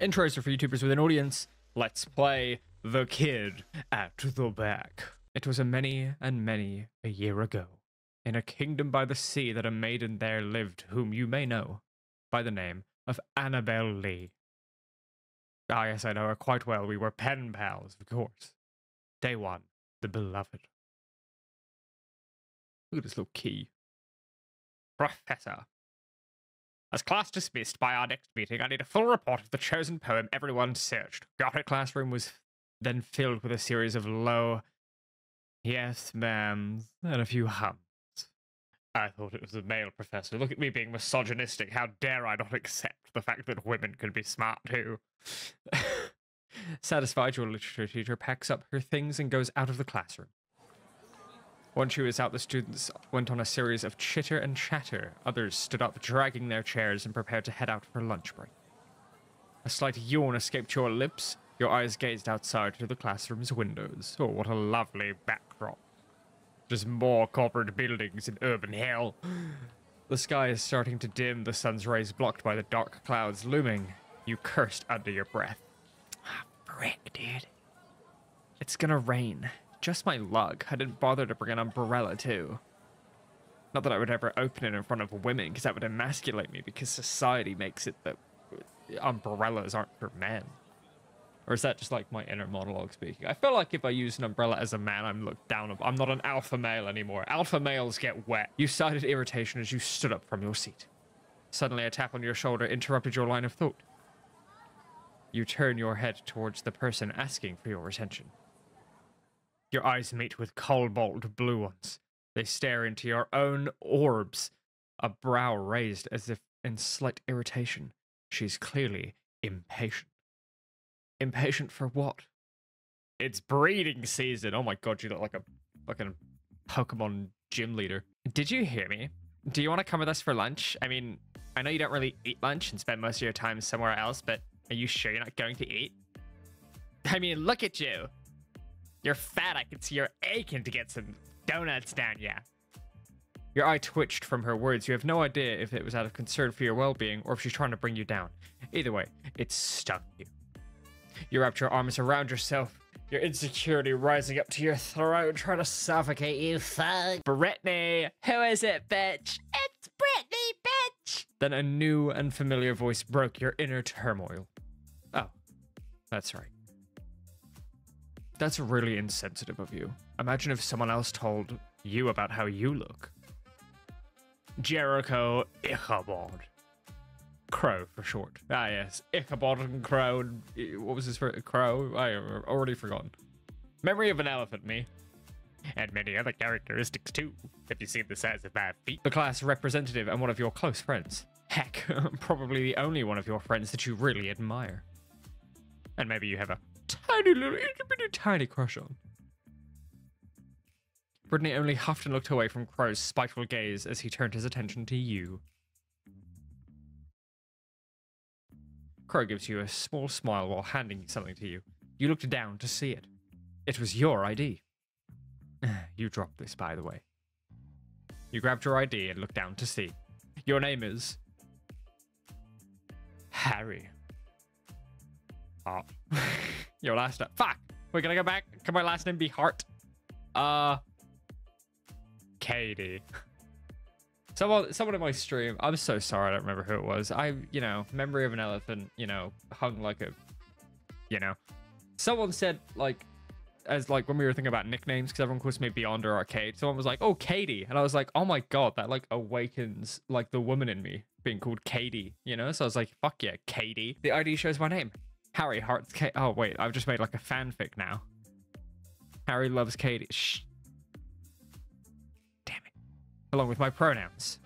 Intros are for YouTubers with an audience. Let's play The Kid at the Back. It was a many and many a year ago, in a kingdom by the sea that a maiden there lived whom you may know by the name of Annabel Lee. Ah, yes, I know her quite well. We were pen pals, of course. Day one, the beloved. Look at this little key. Professor, as class dismissed by our next meeting, I need a full report of the chosen poem everyone searched. Gothic classroom was then filled with a series of low yes ma'ams and a few hums. I thought it was a male professor. Look at me being misogynistic. How dare I not accept the fact that women can be smart too? Satisfied, your literature teacher packs up her things and goes out of the classroom. Once she was out, the students went on a series of chitter and chatter. Others stood up, dragging their chairs, and prepared to head out for lunch break. A slight yawn escaped your lips. Your eyes gazed outside through the classroom's windows. Oh, what a lovely backdrop. Just more corporate buildings in urban hell. The sky is starting to dim, the sun's rays blocked by the dark clouds looming. You cursed under your breath. Ah, frick, dude. It's gonna rain. Just my luck. I didn't bother to bring an umbrella, too. Not that I would ever open it in front of women, because that would emasculate me, because society makes it that umbrellas aren't for men. Or is that just like my inner monologue speaking? I feel like if I use an umbrella as a man, I'm looked down upon. I'm not an alpha male anymore. Alpha males get wet. You cited irritation as you stood up from your seat. Suddenly, a tap on your shoulder interrupted your line of thought. You turn your head towards the person asking for your attention. Your eyes meet with cobalt blue ones. They stare into your own orbs, a brow raised as if in slight irritation. She's clearly impatient. Impatient for what? It's breeding season. Oh my god, you look like a fucking Pokemon gym leader. Did you hear me? Do you want to come with us for lunch? I mean, I know you don't really eat lunch and spend most of your time somewhere else, but are you sure you're not going to eat? I mean, look at you. You're fat. I can see you're aching to get some donuts down yeah. Your eye twitched from her words. You have no idea if it was out of concern for your well being or if she's trying to bring you down. Either way, it stung you. You wrapped your arms around yourself, your insecurity rising up to your throat, trying to suffocate you. Fuck. Brittany! Who is it, bitch? It's Brittany, bitch! Then a new and familiar voice broke your inner turmoil. Oh, that's right. That's really insensitive of you. Imagine if someone else told you about how you look. Jericho Ichabod. Crow for short. Ah, yes. Ichabod and Crow. What was his? Crow? I already forgotten. Memory of an elephant, me. And many other characteristics too. Have you seen the size of my feet? The class representative and one of your close friends. Heck, probably the only one of your friends that you really admire. And maybe you have a tiny little, itty bitty tiny crush on. Brittany only huffed and looked away from Crow's spiteful gaze as he turned his attention to you. Crow gives you a small smile while handing something to you. You looked down to see it. It was your ID. you dropped this, by the way. You grabbed your ID and looked down to see. Your name is... Harry. Oh. Your last name. Fuck. We're gonna go back. Can my last name be Hart? Uh. Katie. Someone, someone in my stream. I'm so sorry. I don't remember who it was. I, you know, memory of an elephant. You know, hung like a, you know, someone said like, as like when we were thinking about nicknames, because everyone calls me Beyond or Arcade. Someone was like, "Oh, Katie," and I was like, "Oh my god, that like awakens like the woman in me being called Katie." You know, so I was like, "Fuck yeah, Katie." The ID shows my name. Harry hearts Kate. Oh wait, I've just made like a fanfic now. Harry loves Katie. Shh. Damn it. Along with my pronouns.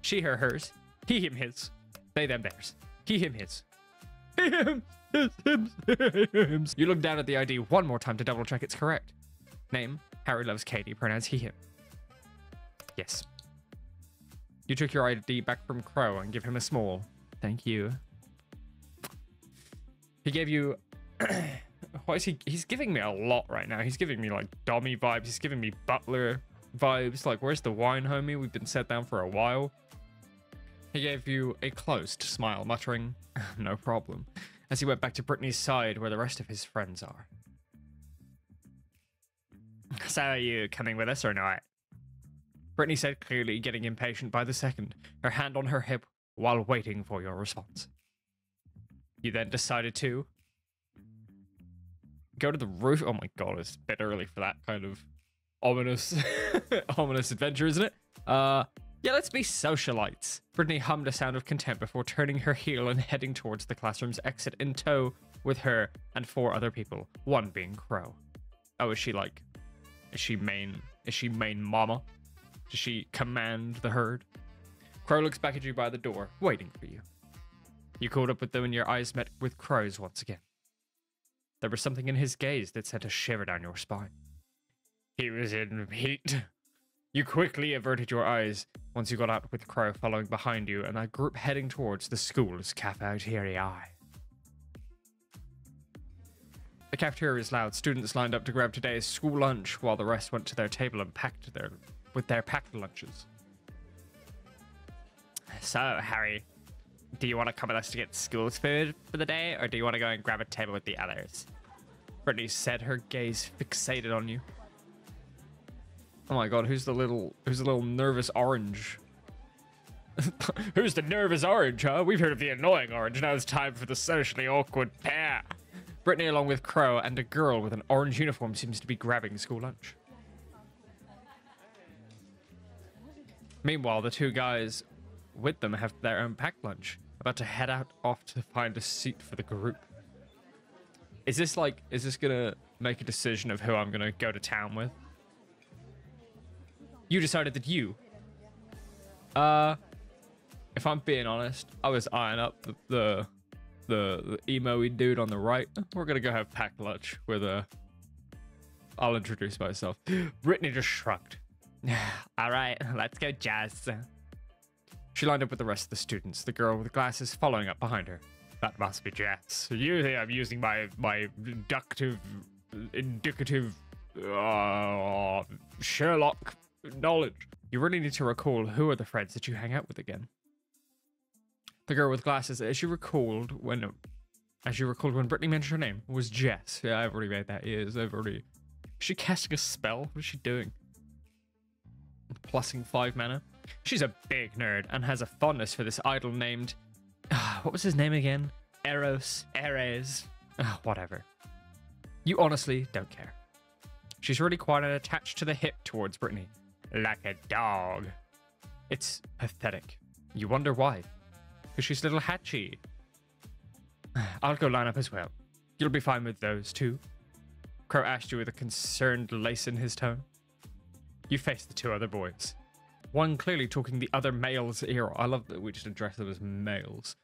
She, her, hers. He, him, his. They, them, theirs. He, him, his. He, him, his, him, hims. You look down at the ID one more time to double check it's correct. Name, Harry loves Katie. Pronouns, he, him. Yes. You took your ID back from Crow and give him a small. Thank you. He gave you. what is he? He's giving me a lot right now. He's giving me like dummy vibes. He's giving me butler vibes. Like, where's the wine, homie? We've been set down for a while. He gave you a closed smile, muttering, no problem, as he went back to Brittany's side where the rest of his friends are. So are you coming with us or not? Brittany said clearly, getting impatient by the second, her hand on her hip while waiting for your response. You then decided to go to the roof. Oh my god, it's a bit early for that kind of ominous, ominous adventure, isn't it? Uh, yeah, let's be socialites. Brittany hummed a sound of contempt before turning her heel and heading towards the classroom's exit in tow with her and four other people, one being Crow. Oh, is she like, is she main, is she main mama? Does she command the herd? Crow looks back at you by the door, waiting for you. You caught up with them and your eyes met with Crow's once again. There was something in his gaze that sent a shiver down your spine. He was in heat. You quickly averted your eyes once you got out with Crow following behind you and a group heading towards the school's cafeteria. The cafeteria is loud. Students lined up to grab today's school lunch while the rest went to their table and packed their with their packed lunches. So, Harry, do you want to come with us to get school's food for the day, or do you want to go and grab a table with the others? Brittany said, her gaze fixated on you. Oh my god, who's the little who's the little nervous orange? who's the nervous orange, huh? We've heard of the annoying orange. Now it's time for the socially awkward pair. Brittany, along with Crow and a girl with an orange uniform, seems to be grabbing school lunch. Meanwhile, the two guys with them have their own packed lunch, about to head out off to find a seat for the group. Is this like, is this gonna make a decision of who I'm gonna go to town with? You decided that you. Uh, if I'm being honest, I was eyeing up the the, the, the emo dude on the right. We're gonna go have packed lunch with a. I'll introduce myself. Brittany just shrugged. All right, let's go, Jazz. She lined up with the rest of the students, the girl with glasses following up behind her. That must be Jess. Usually I'm using my my inductive, indicative, uh, Sherlock knowledge. You really need to recall who are the friends that you hang out with again. The girl with glasses, as you recalled when, as you recalled when Brittany mentioned her name, was Jess. Yeah, I've already made that. Is I've already. Is she casting a spell? What is she doing? Plussing five mana. She's a big nerd and has a fondness for this idol named. what was his name again? Eros, Ares, uh, whatever. You honestly don't care. She's really quite attached to the hip towards Brittany, like a dog. It's pathetic. You wonder why. Because she's little hatchy. I'll go line up as well. You'll be fine with those too. Crow asked you with a concerned lace in his tone. You face the two other boys. One clearly talking the other male's ear. I love that we just address them as males.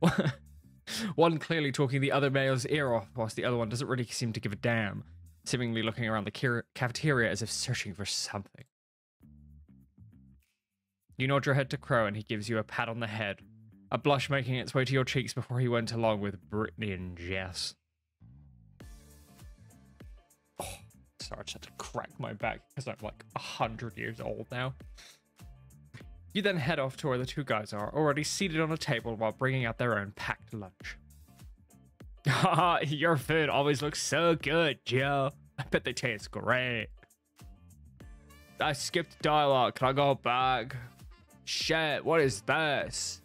one clearly talking the other male's ear off, whilst the other one doesn't really seem to give a damn, seemingly looking around the cafeteria as if searching for something. You nod your head to Crow and he gives you a pat on the head, a blush making its way to your cheeks before he went along with Brittany and Jess. Oh, sorry, I just had to crack my back because I'm like a hundred years old now. You then head off to where the two guys are, already seated on a table while bringing out their own packed lunch. Your food always looks so good, Joe. I bet they taste great. I skipped dialogue. Can I go back? Shit, what is this?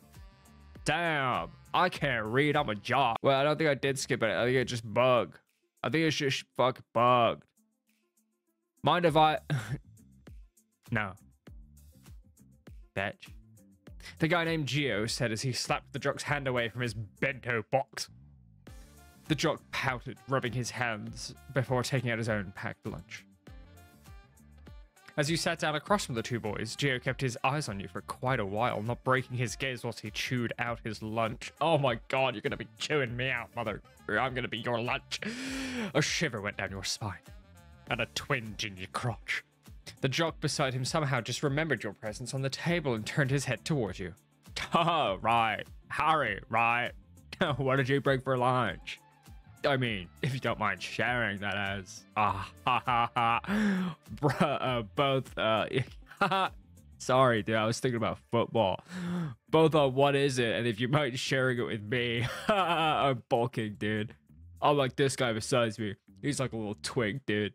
Damn, I can't read. I'm a jock. Well, I don't think I did skip it. I think it just bugged. I think it's just fucking bugged. Mind if I... no. Bitch. The guy named Geo said as he slapped the jock's hand away from his bento box. The jock pouted, rubbing his hands before taking out his own packed lunch. As you sat down across from the two boys, Geo kept his eyes on you for quite a while, not breaking his gaze whilst he chewed out his lunch. Oh my god, you're gonna be chewing me out, mother. I'm gonna be your lunch. A shiver went down your spine, and a twinge in your crotch. The jock beside him somehow just remembered your presence on the table and turned his head towards you. Oh, right. Harry, right. what did you bring for lunch? I mean, if you don't mind sharing that as. Ah, ha, ha, ha. Uh, both, uh, Sorry, dude. I was thinking about football. Both on what is it, and if you mind sharing it with me. I'm bulking, dude. I'm like this guy besides me. He's like a little twig, dude.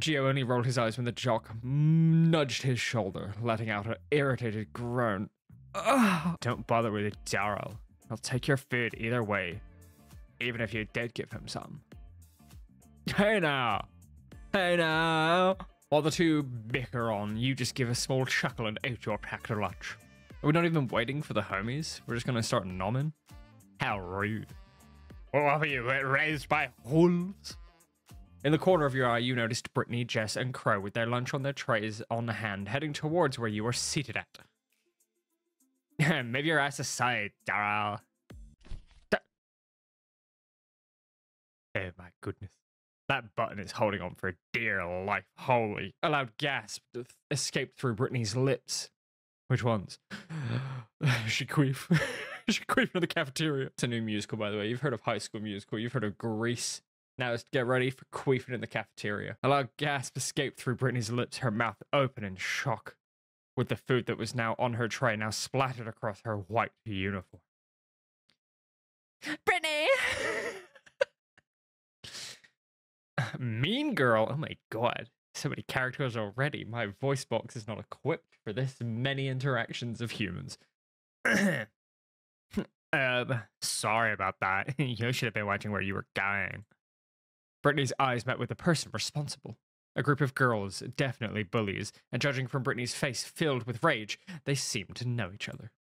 Geo only rolled his eyes when the jock nudged his shoulder, letting out an irritated groan. Ugh. Don't bother with it, Daryl. He'll take your food either way, even if you did give him some. Hey now! Hey now! While the two bicker on, you just give a small chuckle and eat your packed lunch. Are we not even waiting for the homies? We're just gonna start nomming? How rude. What are you, raised by wolves? In the corner of your eye, you noticed Brittany, Jess, and Crow with their lunch on their trays on hand, heading towards where you were seated at. Move your ass aside, Daryl. Oh my goodness. That button is holding on for dear life. Holy. A loud gasp escaped through Brittany's lips. Which ones? she queef. she queefed in the cafeteria. It's a new musical, by the way. You've heard of High School Musical. You've heard of Grease. Now let's get ready for queefing in the cafeteria. A loud gasp escaped through Brittany's lips, her mouth open in shock, with the food that was now on her tray now splattered across her white uniform. Brittany! mean Girl. Oh my god. So many characters already. My voice box is not equipped for this many interactions of humans. um, sorry about that. you should have been watching where you were going. Brittany's eyes met with the person responsible. A group of girls, definitely bullies, and judging from Brittany's face filled with rage, they seemed to know each other.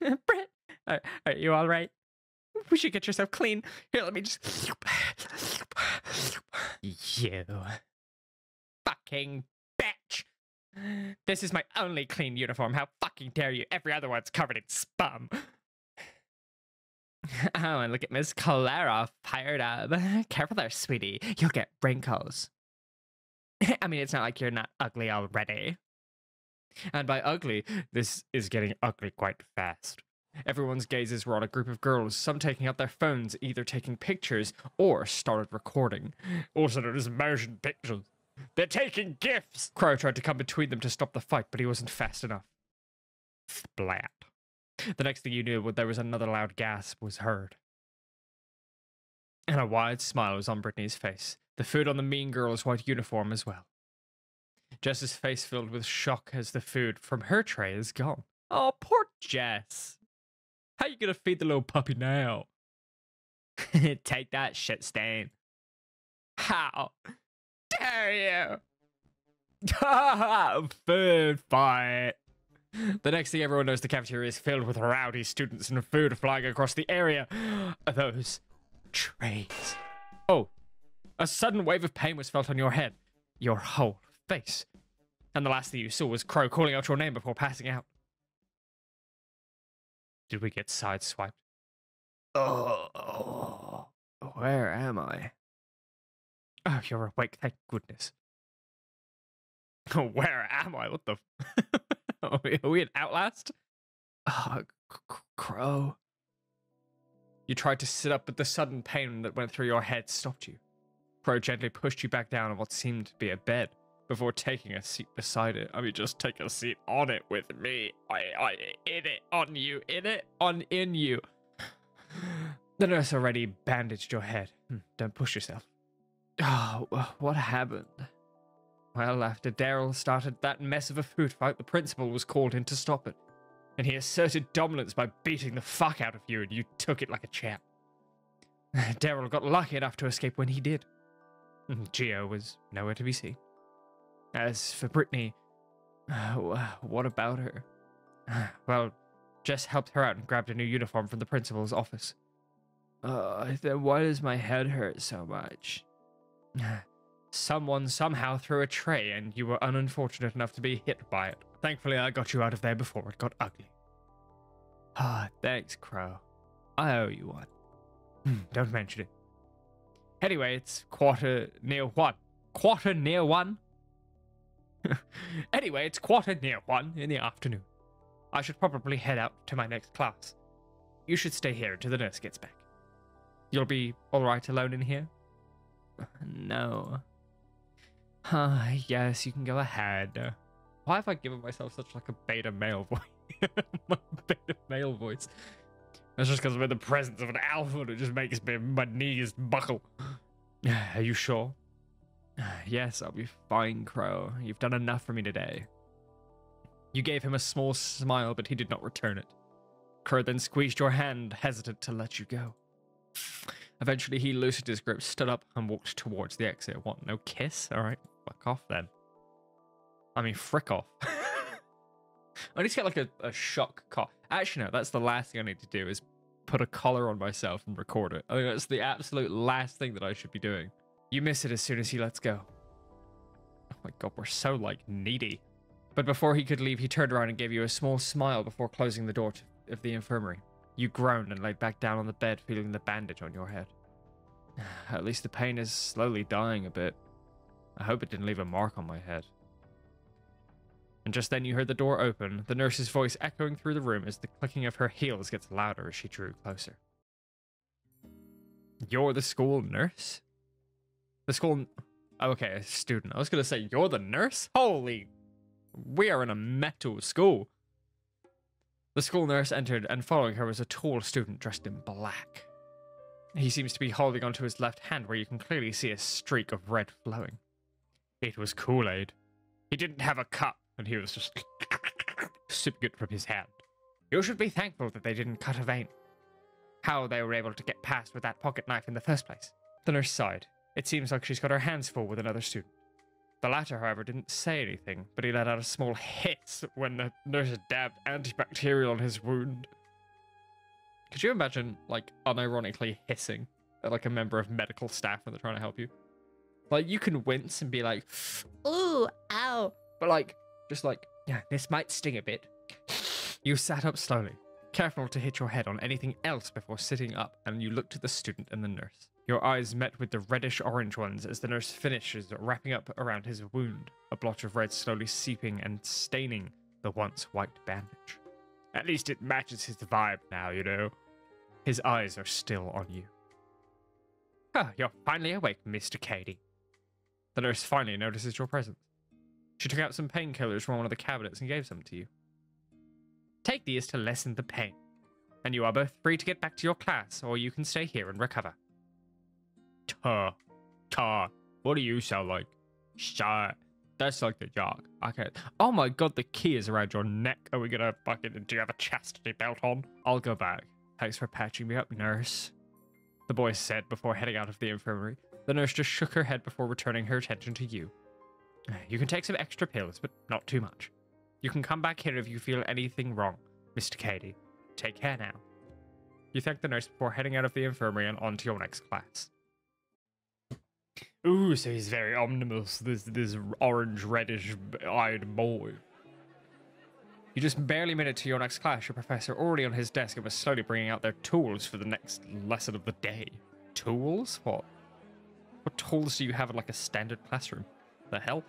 Uh, Britt, are, are you all right? We should get yourself clean. Here, let me just. You. Fucking bitch. This is my only clean uniform. How fucking dare you? Every other one's covered in spum. Oh, and look at Miss Clara fired up. Careful there, sweetie. You'll get wrinkles. I mean, it's not like you're not ugly already. And by ugly, this is getting ugly quite fast. Everyone's gazes were on a group of girls, some taking out their phones, either taking pictures or started recording. Also known as motion pictures. They're taking gifts! Crow tried to come between them to stop the fight, but he wasn't fast enough. Splat. The next thing you knew, there was another loud gasp was heard. And a wide smile was on Brittany's face, the food on the mean girl's white uniform as well. Jess's face filled with shock as the food from her tray is gone. Oh, poor Jess. How you gonna feed the little puppy now? Take that shit stain. How dare you? Food fight. The next thing everyone knows, the cafeteria is filled with rowdy students and food flying across the area. Are those trays? Oh, a sudden wave of pain was felt on your head, your whole face. And the last thing you saw was Crow calling out your name before passing out. Did we get sideswiped? Oh, where am I? Oh, you're awake, thank goodness. Oh, Where am I? What the? Are we at Outlast? Oh, Crow. You tried to sit up, but the sudden pain that went through your head stopped you. Crow gently pushed you back down on what seemed to be a bed before taking a seat beside it. I mean, just take a seat on it with me. I, I, in it, on you, in it, on, in you. The nurse already bandaged your head. Hmm, don't push yourself. Oh, what happened? Well, after Daryl started that mess of a food fight, the principal was called in to stop it. And he asserted dominance by beating the fuck out of you, and you took it like a champ. Daryl got lucky enough to escape when he did. Geo was nowhere to be seen. As for Brittany, uh, what about her? well, Jess helped her out and grabbed a new uniform from the principal's office. Uh, then why does my head hurt so much? Someone somehow threw a tray and you were unfortunate enough to be hit by it. Thankfully, I got you out of there before it got ugly. Ah, thanks, Crow. I owe you one. Hmm, don't mention it. Anyway, it's quarter near one. Quarter near one? anyway, it's quarter near one in the afternoon. I should probably head out to my next class. You should stay here until the nurse gets back. You'll be alright alone in here? No. Huh, yes, you can go ahead. Why have I given myself such like a beta male voice? my beta male voice. That's just because I'm in the presence of an alpha and it just makes me, my knees buckle. Are you sure? Yes, I'll be fine, Crow. You've done enough for me today. You gave him a small smile, but he did not return it. Crow then squeezed your hand, hesitant to let you go. Eventually, he loosened his grip, stood up, and walked towards the exit. What, no kiss? Alright, fuck off then. I mean, frick off. I need to get like a, a shock collar. Actually, no, that's the last thing I need to do is put a collar on myself and record it. I think that's the absolute last thing that I should be doing. You miss it as soon as he lets go. Oh my god, we're so like needy. But before he could leave, he turned around and gave you a small smile before closing the door to, of the infirmary. You groaned and laid back down on the bed, feeling the bandage on your head. At least the pain is slowly dying a bit. I hope it didn't leave a mark on my head. And just then you heard the door open, the nurse's voice echoing through the room as the clicking of her heels gets louder as she drew closer. You're the school nurse? The school. Oh, okay, a student. I was going to say, you're the nurse? Holy. We are in a metal school. The school nurse entered, and following her was a tall student dressed in black. He seems to be holding onto his left hand, where you can clearly see a streak of red flowing. It was Kool Aid. He didn't have a cup, and he was just sipping it from his hand. You should be thankful that they didn't cut a vein. How they were able to get past with that pocket knife in the first place. The nurse sighed. It seems like she's got her hands full with another student. The latter, however, didn't say anything, but he let out a small hiss when the nurse dabbed antibacterial on his wound. Could you imagine, like, unironically hissing at, like, a member of medical staff when they're trying to help you? Like, you can wince and be like, ooh, ow. But, like, just like, yeah, this might sting a bit. You sat up slowly, careful to hit your head on anything else before sitting up, and you looked at the student and the nurse. Your eyes met with the reddish orange ones as the nurse finishes wrapping up around his wound, a blotch of red slowly seeping and staining the once white bandage. At least it matches his vibe now, you know. His eyes are still on you. Ah, you're finally awake, Mr. Cady. The nurse finally notices your presence. She took out some painkillers from one of the cabinets and gave some to you. Take these to lessen the pain, and you are both free to get back to your class, or you can stay here and recover. Tuh. Tuh. What do you sound like? Shut. That's like the jock. Okay. Oh my god, the key is around your neck. Are we gonna fucking. Do you have a chastity belt on? I'll go back. Thanks for patching me up, nurse. The boy said before heading out of the infirmary. The nurse just shook her head before returning her attention to you. You can take some extra pills, but not too much. You can come back here if you feel anything wrong, Mr. Cady. Take care now. You thank the nurse before heading out of the infirmary and on to your next class. Ooh, so he's very omnibus, this this orange reddish eyed boy. You just barely made it to your next class, your professor already on his desk and was slowly bringing out their tools for the next lesson of the day. Tools? What? What tools do you have in like a standard classroom? The hell?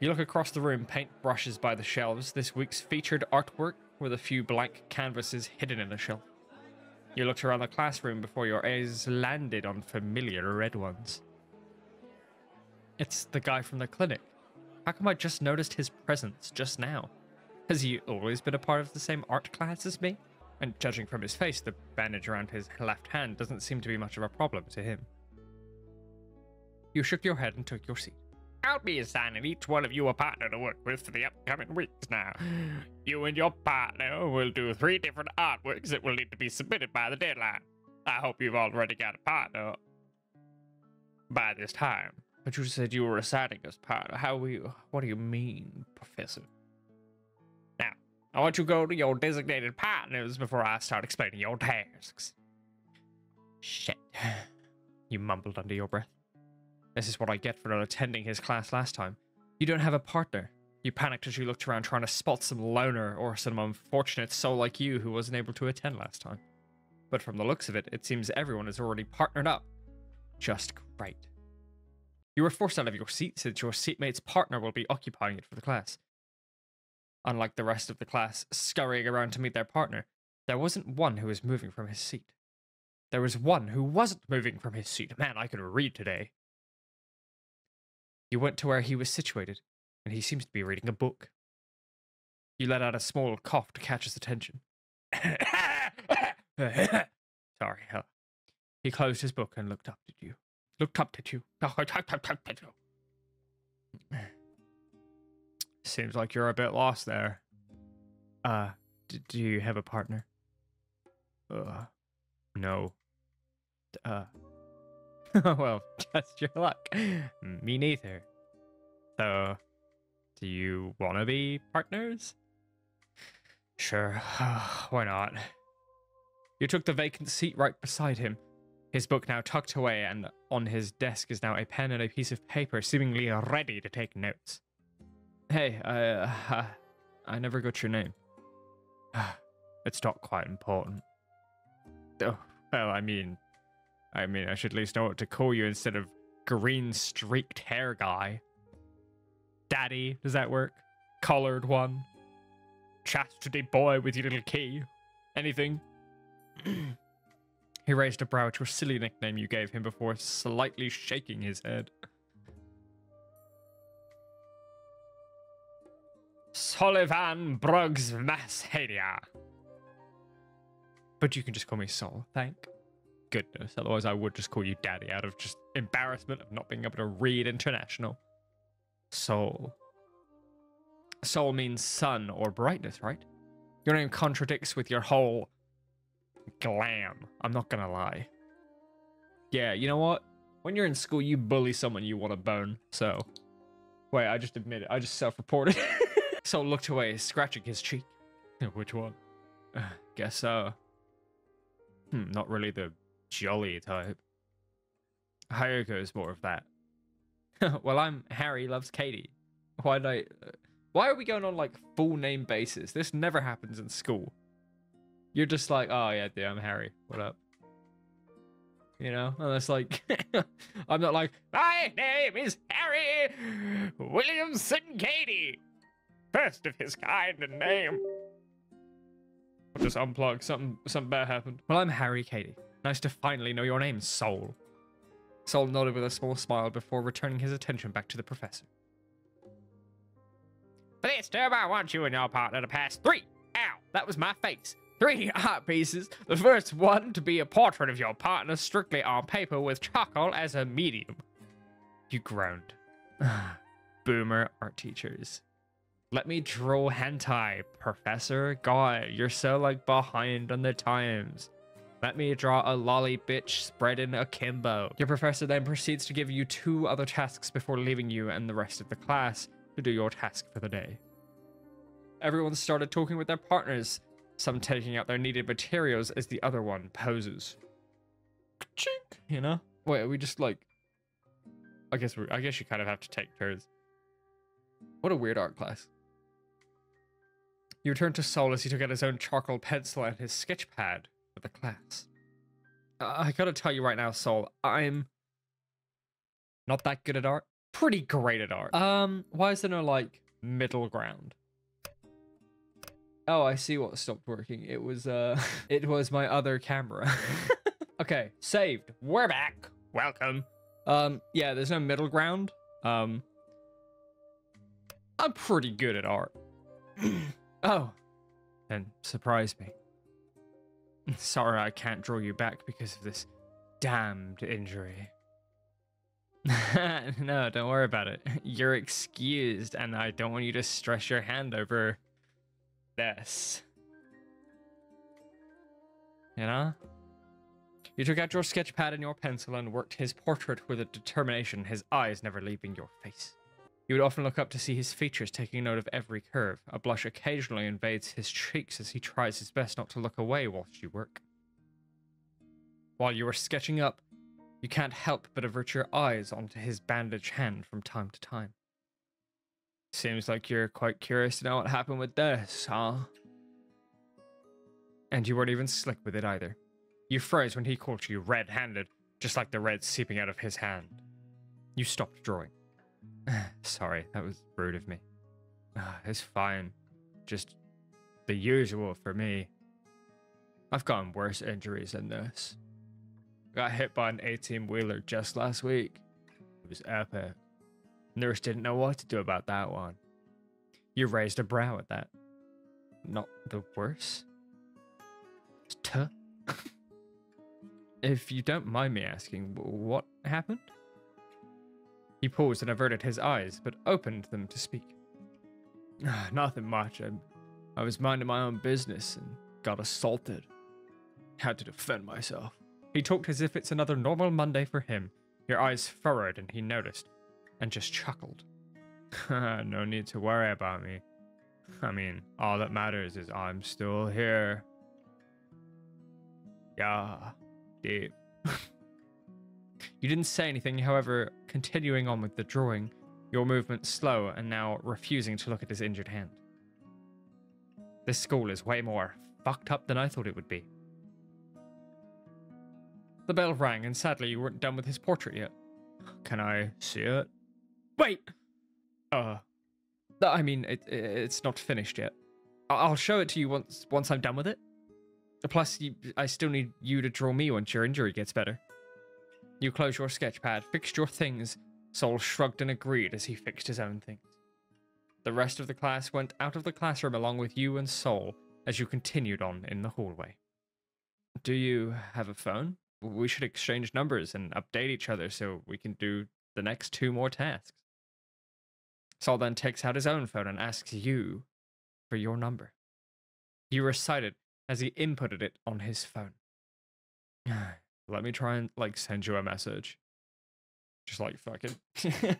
You look across the room, paint brushes by the shelves, this week's featured artwork with a few blank canvases hidden in a shelf. You looked around the classroom before your eyes landed on familiar red ones. It's the guy from the clinic. How come I just noticed his presence just now? Has he always been a part of the same art class as me? And judging from his face, the bandage around his left hand doesn't seem to be much of a problem to him. You shook your head and took your seat. I'll be assigning each one of you a partner to work with for the upcoming weeks now. You and your partner will do three different artworks that will need to be submitted by the deadline. I hope you've already got a partner by this time. But you said you were assigning us partner. How will you, what do you mean, Professor? Now, I want you to go to your designated partners before I start explaining your tasks. Shit. You mumbled under your breath. This is what I get for not attending his class last time. You don't have a partner. You panicked as you looked around trying to spot some loner or some unfortunate soul like you who wasn't able to attend last time. But from the looks of it, it seems everyone is already partnered up. Just great. You were forced out of your seat since your seatmate's partner will be occupying it for the class. Unlike the rest of the class scurrying around to meet their partner, there wasn't one who was moving from his seat. There was one who wasn't moving from his seat. Man, I could read today. You went to where he was situated, and he seems to be reading a book. You let out a small cough to catch his attention. Sorry. uh, He closed his book and looked up at you. Looked up at you. Seems like you're a bit lost there. Uh, d- do you have a partner? Uh, no. Uh, well, just your luck. Me neither. So, do you want to be partners? Sure, why not? You took the vacant seat right beside him. His book now tucked away, and on his desk is now a pen and a piece of paper, seemingly ready to take notes. Hey, I, uh, I never got your name. it's not quite important. Oh, well, I mean, I mean, I should at least know what to call you instead of green streaked hair guy. Daddy, does that work? Collared one. Chastity boy with your little key. Anything? he raised a brow to a silly nickname you gave him before slightly shaking his head. Sullivan Bruggs Masshania. But you can just call me Sol, thank goodness. Otherwise, I would just call you Daddy out of just embarrassment of not being able to read international. Soul. Soul means sun or brightness, right? Your name contradicts with your whole glam. I'm not gonna lie. Yeah, you know what? When you're in school, you bully someone you want to bone. So, wait, I just admit it. I just self-reported. Sol looked away, scratching his cheek. Which one? Uh, guess so. Hmm, not really the jolly type. Hayako is more of that. well, I'm Harry loves Katie. Why did I? Why are we going on like full name basis? This never happens in school. You're just like, oh yeah, dude, I'm Harry. What up? You know, and it's like, I'm not like, my name is Harry Williamson Katie, first of his kind and name. I'll just unplug. Something, something bad happened. Well, I'm Harry Katie. Nice to finally know your name, Sol. Sol nodded with a small smile before returning his attention back to the professor. This term, I want you and your partner to pass three. Ow, that was my face. Three art pieces. The first one to be a portrait of your partner strictly on paper with charcoal as a medium. You groaned. Boomer art teachers. Let me draw hentai, Professor. God, you're so like behind on the times. Let me draw a lolly bitch spreading akimbo. Your professor then proceeds to give you two other tasks before leaving you and the rest of the class to do your task for the day. Everyone started talking with their partners, some taking out their needed materials as the other one poses. Chink, you know? Wait, we just like I guess we I guess you kind of have to take turns. What a weird art class. You returned to Sol as he took out his own charcoal pencil and his sketch pad for the class. Uh, I gotta tell you right now, Sol, I'm not that good at art. Pretty great at art. Um, why is there no like middle ground? Oh, I see what stopped working. It was uh it was my other camera. okay, saved. We're back. Welcome. Um, yeah, there's no middle ground. Um I'm pretty good at art. oh. Then surprise me. Sorry I can't draw you back because of this damned injury. no, don't worry about it. You're excused, and I don't want you to stress your hand over this. You know? You took out your sketch pad and your pencil and worked his portrait with a determination, his eyes never leaving your face. You would often look up to see his features, taking note of every curve. A blush occasionally invades his cheeks as he tries his best not to look away whilst you work. While you are sketching up, you can't help but avert your eyes onto his bandaged hand from time to time. Seems like you're quite curious to know what happened with this, huh? And you weren't even slick with it either. You froze when he caught you red handed, just like the red seeping out of his hand. You stopped drawing. Sorry, that was rude of me. Ah, it's fine. Just the usual for me. I've gotten worse injuries than this. Got hit by an 18 wheeler just last week. It was epic. Nurse didn't know what to do about that one. You raised a brow at that. Not the worst. Tuh. if you don't mind me asking, what happened? He paused and averted his eyes, but opened them to speak. Ah, nothing much. I, I was minding my own business and got assaulted. Had to defend myself. He talked as if it's another normal Monday for him. Your eyes furrowed and he noticed, and just chuckled. no need to worry about me. I mean, all that matters is I'm still here. Yeah, deep. You didn't say anything, however, continuing on with the drawing, your movement slow and now refusing to look at his injured hand. This school is way more fucked up than I thought it would be. The bell rang, and sadly, you weren't done with his portrait yet. Can I see it? Wait! Uh, I mean, it, it's not finished yet. I'll show it to you once once I'm done with it. Plus, you, I still need you to draw me once your injury gets better. You closed your sketch pad, fixed your things. Sol shrugged and agreed as he fixed his own things. The rest of the class went out of the classroom along with you and Sol as you continued on in the hallway. Do you have a phone? We should exchange numbers and update each other so we can do the next two more tasks. Sol then takes out his own phone and asks you for your number. You recite it as he inputted it on his phone. Let me try and like send you a message. Just like fucking.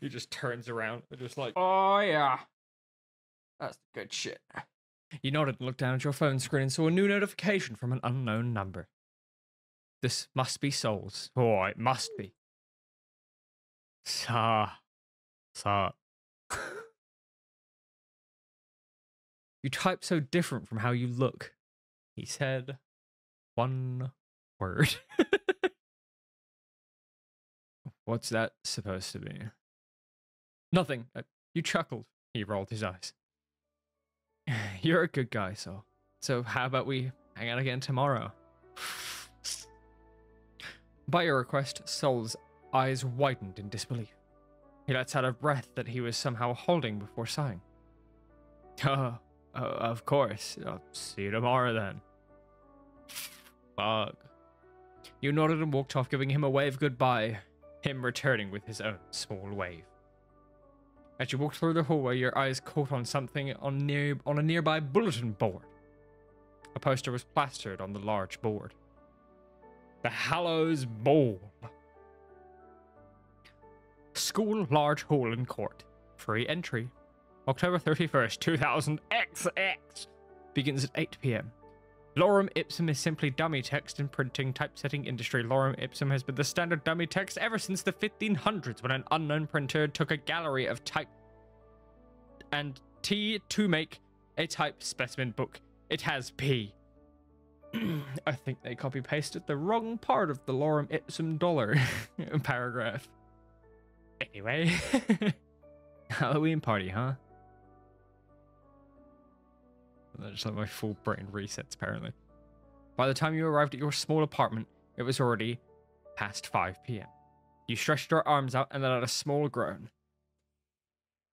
he just turns around and just like, oh yeah. That's good shit. You nodded and looked down at your phone screen and saw a new notification from an unknown number. This must be Sol's. Oh, it must be. Sa. Sa. you type so different from how you look. He said one word. What's that supposed to be? Nothing. Uh, you chuckled. He rolled his eyes. You're a good guy, so. So how about we hang out again tomorrow? By your request, Sol's eyes widened in disbelief. He lets out a breath that he was somehow holding before sighing. Oh, uh, of course. I'll see you tomorrow then. Fuck. You nodded and walked off, giving him a wave goodbye, him returning with his own small wave. As you walked through the hallway, your eyes caught on something on near on a nearby bulletin board. A poster was plastered on the large board. The Hallows Bowl. School Large Hall in Court. Free entry. October 31st, 2000XX. Begins at 8 p.m. Lorem ipsum is simply dummy text in printing typesetting industry. Lorem ipsum has been the standard dummy text ever since the 1500s when an unknown printer took a gallery of type and T to make a type specimen book. It has P. I think they copy pasted the wrong part of the lorem ipsum dolor paragraph. Anyway, Halloween party, huh? That's like my full brain resets, apparently. By the time you arrived at your small apartment, it was already past 5 p.m. You stretched your arms out and let out a small groan.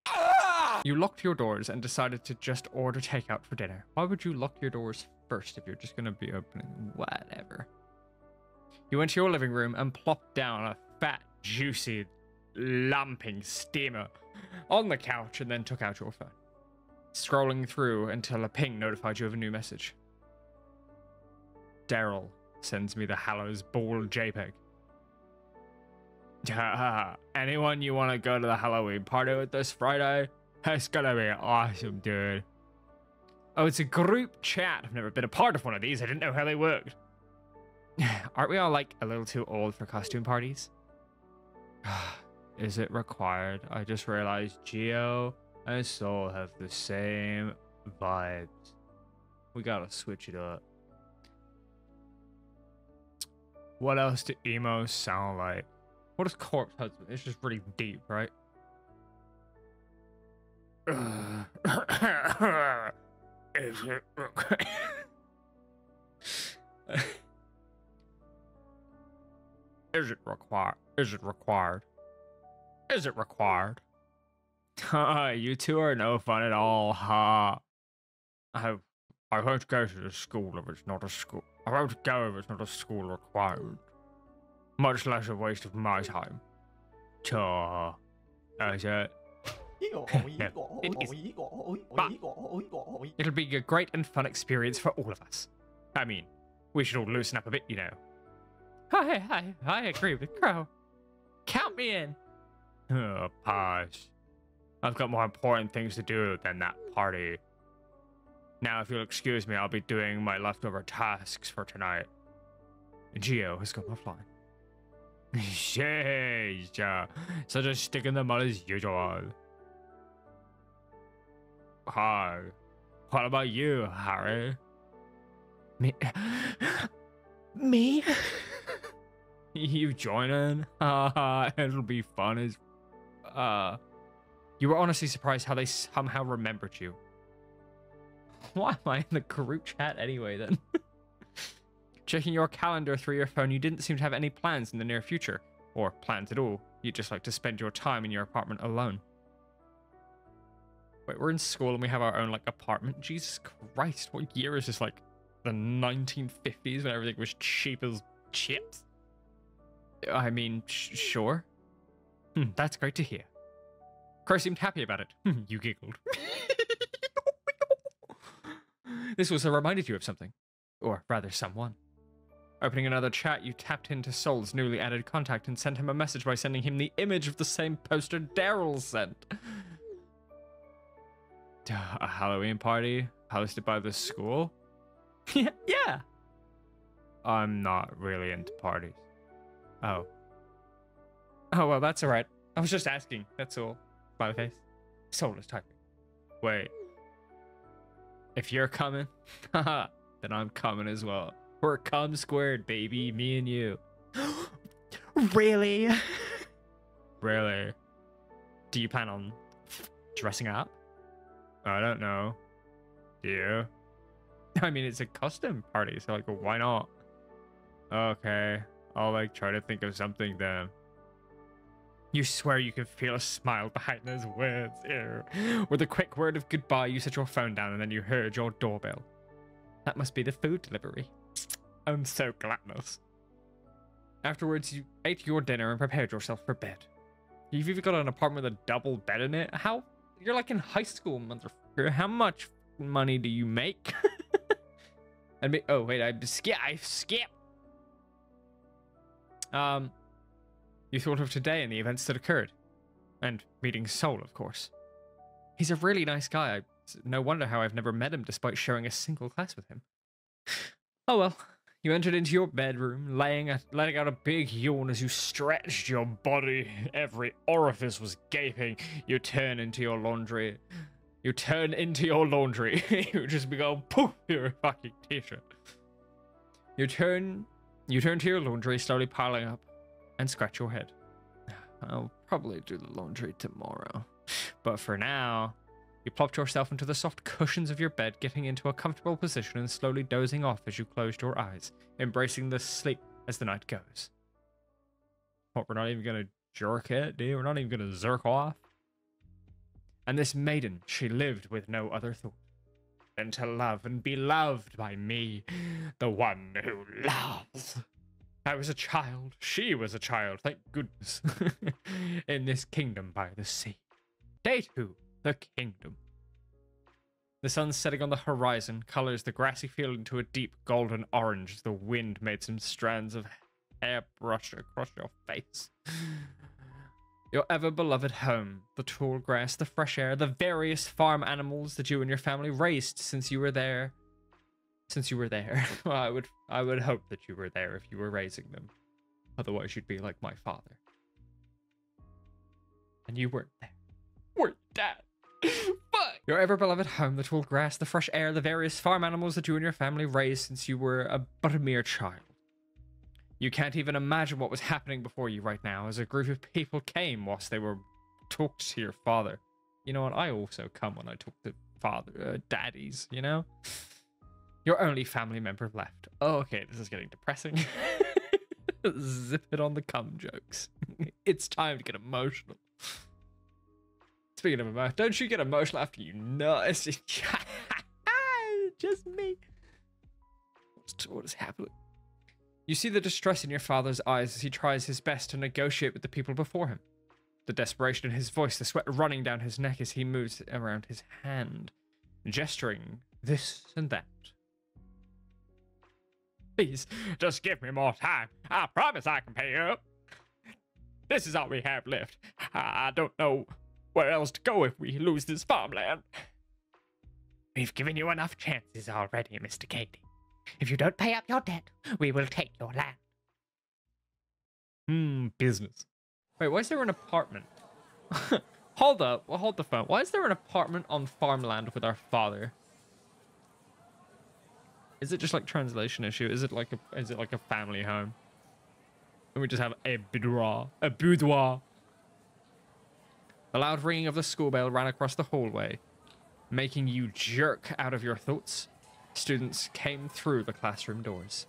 Ah! You locked your doors and decided to just order takeout for dinner. Why would you lock your doors first if you're just going to be opening? Whatever. You went to your living room and plopped down a fat, juicy, lumping steamer on the couch and then took out your phone scrolling through until a ping notified you of a new message. Daryl sends me the Hallows Ball JPEG. Anyone you want to go to the Halloween party with this Friday? It's gonna be awesome, dude. Oh, it's a group chat. I've never been a part of one of these. I didn't know how they worked. Aren't we all like a little too old for costume parties? Is it required? I just realized Geo and Sol have the same vibes. We gotta switch it up. What else do emo sound like? What is Corpse Husband? It's just really deep, right? is it is it required? Is it required? Is it required? You two are no fun at all, ha. I, I won't go to the school if it's not a school. I won't go if it's not a school required. Much less a waste of my time. Ta. As a, it'll be a great and fun experience for all of us. I mean, we should all loosen up a bit, you know. I, I, I agree with Crow. Count me in. Uh, pass. I've got more important things to do than that party. Now, if you'll excuse me, I'll be doing my leftover tasks for tonight. Geo has come offline. Sheesh, such a stick in the mud as usual. Hi. What about you, Harry? Me? Me? you joining? Uh, it'll be fun as... Uh... You were honestly surprised how they somehow remembered you. Why am I in the group chat anyway, then? Checking your calendar through your phone, you didn't seem to have any plans in the near future. Or plans at all. You'd just like to spend your time in your apartment alone. Wait, we're in school and we have our own, like, apartment? Jesus Christ, what year is this, like, the 1950s when everything was cheap as chips? I mean, sure. Hmm, that's great to hear. Crow seemed happy about it. Hmm, you giggled. this was a reminded you of something. Or rather, someone. Opening another chat, you tapped into Sol's newly added contact and sent him a message by sending him the image of the same poster Daryl sent. A Halloween party hosted by the school? yeah, yeah. I'm not really into parties. Oh. Oh, well, that's alright. I was just asking, that's all. Smiley face. Sol is typing. Wait. If you're coming, then I'm coming as well. We're come squared, baby. Me and you. really? Really? Do you plan on dressing up? I don't know. Do you? I mean, it's a custom party, so like, why not? Okay, I'll like try to think of something then. You swear you can feel a smile behind those words. Ew. With a quick word of goodbye, you set your phone down and then you heard your doorbell. That must be the food delivery. I'm so gladness. Afterwards, you ate your dinner and prepared yourself for bed. You've even got an apartment with a double bed in it. How? You're like in high school, motherfucker. How much money do you make? and. Oh wait, I skip. I skip. Um, you thought of today and the events that occurred. And meeting Sol, of course. He's a really nice guy. No wonder how I've never met him despite sharing a single class with him. Oh well, you entered into your bedroom, laying a, letting out a big yawn as you stretched your body. Every orifice was gaping. You turn into your laundry. You turn into your laundry. you just become poof, your fucking t-shirt. You turn, you turn to your laundry, slowly piling up and scratch your head. I'll probably do the laundry tomorrow. But for now, you plopped yourself into the soft cushions of your bed, getting into a comfortable position and slowly dozing off as you closed your eyes, embracing the sleep as the night goes. What, we're not even gonna jerk it, dude? We're not even gonna zerk off? And this maiden, she lived with no other thought than to love and be loved by me, the one who loves. I was a child. She was a child, thank goodness. in this kingdom by the sea. Day two, the kingdom. The sun setting on the horizon colors the grassy field into a deep golden orange as the wind made some strands of hair brush across your face. Your ever beloved home, the tall grass, the fresh air, the various farm animals that you and your family raised since you were there since you were there. well, I would I would hope that you were there if you were raising them. Otherwise, you'd be like my father. And you weren't there. Weren't dad. Fuck. Your ever beloved home, the tall grass, the fresh air, the various farm animals that you and your family raised since you were a, but a mere child. You can't even imagine what was happening before you right now as a group of people came whilst they were talked to your father. You know what? I also come when I talk to father, uh, daddies, you know? Your only family member left. Oh, okay, this is getting depressing. Zip it on the cum jokes. it's time to get emotional. Speaking of emotion, don't you get emotional after you? It's just, me. What's, what is happening? You see the distress in your father's eyes as he tries his best to negotiate with the people before him. The desperation in his voice, the sweat running down his neck as he moves around his hand, gesturing this and that. Please, just give me more time. I promise I can pay you. This is all we have left. I don't know where else to go if we lose this farmland. We've given you enough chances already, Mr. Katie. If you don't pay up your debt, we will take your land. Hmm, business. Wait, why is there an apartment? hold up, well, hold the phone. Why is there an apartment on farmland with our father? Is it just like translation issue? Is it like a is it like a family home? And we just have a boudoir, a boudoir. The loud ringing of the school bell ran across the hallway, making you jerk out of your thoughts. Students came through the classroom doors.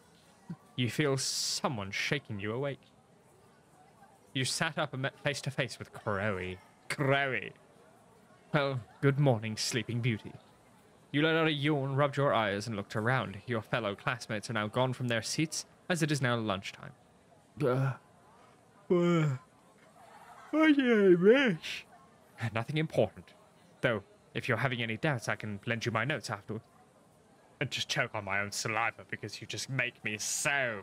You feel someone shaking you awake. You sat up and met face to face with Crowy. Crowy. Well, good morning, Sleeping Beauty. You let out a yawn, rubbed your eyes, and looked around. Your fellow classmates are now gone from their seats, as it is now lunchtime. Uh, uh, what did I miss? Nothing important. Though, if you're having any doubts, I can lend you my notes afterward. And just choke on my own saliva because you just make me so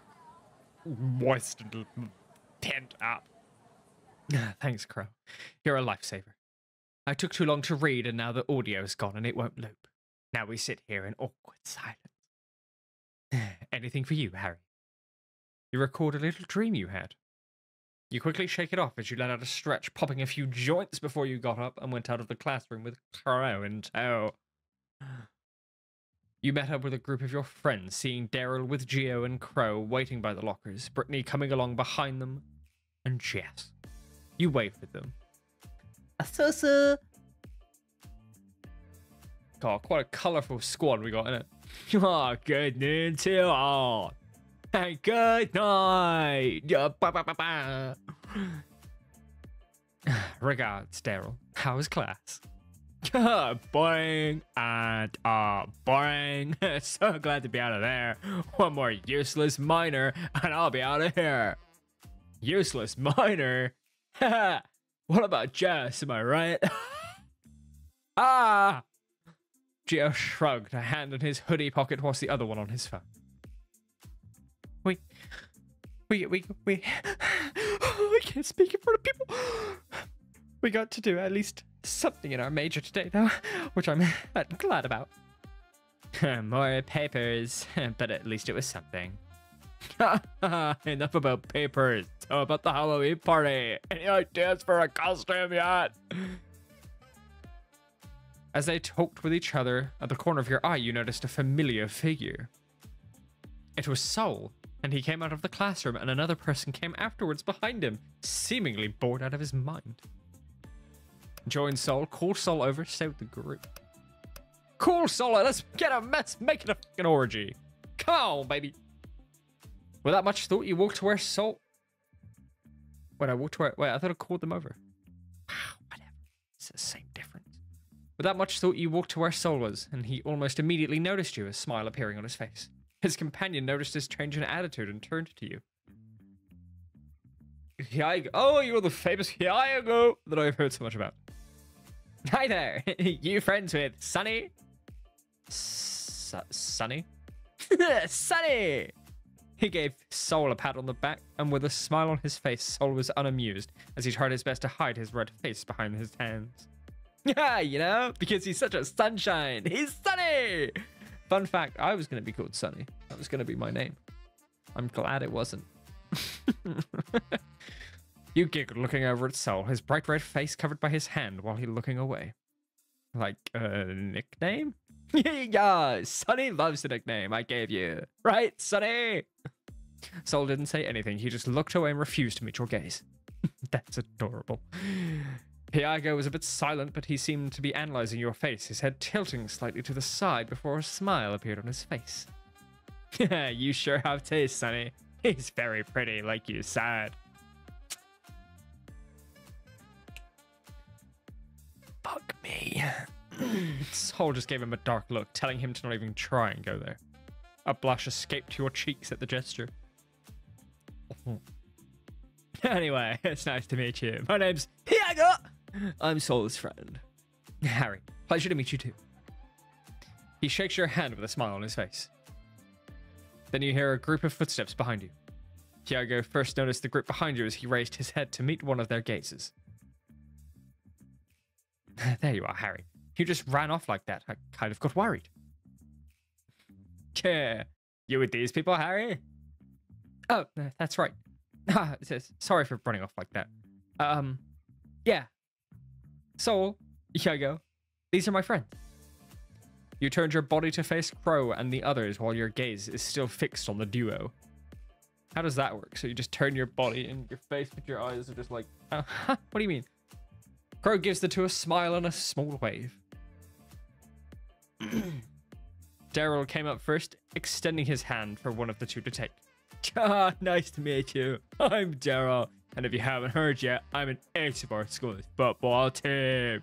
moist and pent up. Thanks, Crow. You're a lifesaver. I took too long to read, and now the audio's gone and it won't loop. Now we sit here in awkward silence. Anything for you, Harry? You record a little dream you had. You quickly shake it off as you let out a stretch, popping a few joints before you got up and went out of the classroom with Crow in tow. You met up with a group of your friends, seeing Daryl with Geo and Crow waiting by the lockers, Brittany coming along behind them, and Jess. You waved with them. So, so, God, quite a colourful squad we got in it. Oh, good noon to all. And good night. Yeah, ba, ba, ba, ba. Regards, Daryl. How was class? boring and uh boring. so glad to be out of there. One more useless minor and I'll be out of here. Useless minor? what about Jess? Am I right? ah! Geo shrugged, a hand in his hoodie pocket whilst the other one on his phone. We, we, we, we, I can't speak in front of people. We got to do at least something in our major today, though, which I'm glad about. More papers, but at least it was something. Enough about papers. How about the Halloween party? Any ideas for a costume yet? As they talked with each other, at the corner of your eye, you noticed a familiar figure. It was Sol, and he came out of the classroom, and another person came afterwards behind him, seemingly bored out of his mind. Join Sol, call Sol over, with the group. Cool, Sol, let's get a mess, make it a fucking orgy. Come on, baby. Without much thought, you walked to where Sol. Wait, I walked to where. Wait, I thought I called them over. Wow, whatever. It's the same. Without much thought, you walked to where Sol was, and he almost immediately noticed you, a smile appearing on his face. His companion noticed his change in attitude and turned to you. Hyago. Oh, you're the famous Hyago that I've heard so much about. Hi there. you friends with Sunny? Sunny? Sunny! He gave Sol a pat on the back, and with a smile on his face, Sol was unamused as he tried his best to hide his red face behind his hands. Yeah, you know, because he's such a sunshine. He's Sunny. Fun fact, I was going to be called Sunny. That was going to be my name. I'm glad it wasn't. you giggled looking over at Sol, his bright red face covered by his hand while he looking away. Like a nickname? yeah, Sunny loves the nickname I gave you. Right, Sunny? Sol didn't say anything. He just looked away and refused to meet your gaze. That's adorable. Hyago was a bit silent, but he seemed to be analyzing your face, his head tilting slightly to the side before a smile appeared on his face. you sure have taste, Sunny. He's very pretty, like you said. Fuck me. Sol just gave him a dark look, telling him to not even try and go there. A blush escaped your cheeks at the gesture. anyway, it's nice to meet you. My name's Hiago. I'm Sol's friend. Harry, pleasure to meet you too. He shakes your hand with a smile on his face. Then you hear a group of footsteps behind you. Hyago first noticed the group behind you as he raised his head to meet one of their gazes. there you are, Harry. You just ran off like that. I kind of got worried. Yeah, you with these people, Harry? Oh, that's right. Sorry for running off like that. Um, yeah. Sol, Hyago, these are my friends. You turned your body to face Crow and the others while your gaze is still fixed on the duo. How does that work? So you just turn your body and your face, but your eyes are just like, uh, what do you mean? Crow gives the two a smile and a small wave. Daryl came up first, extending his hand for one of the two to take. Ah, nice to meet you. I'm Daryl, and if you haven't heard yet, I'm an ace of our school's football team.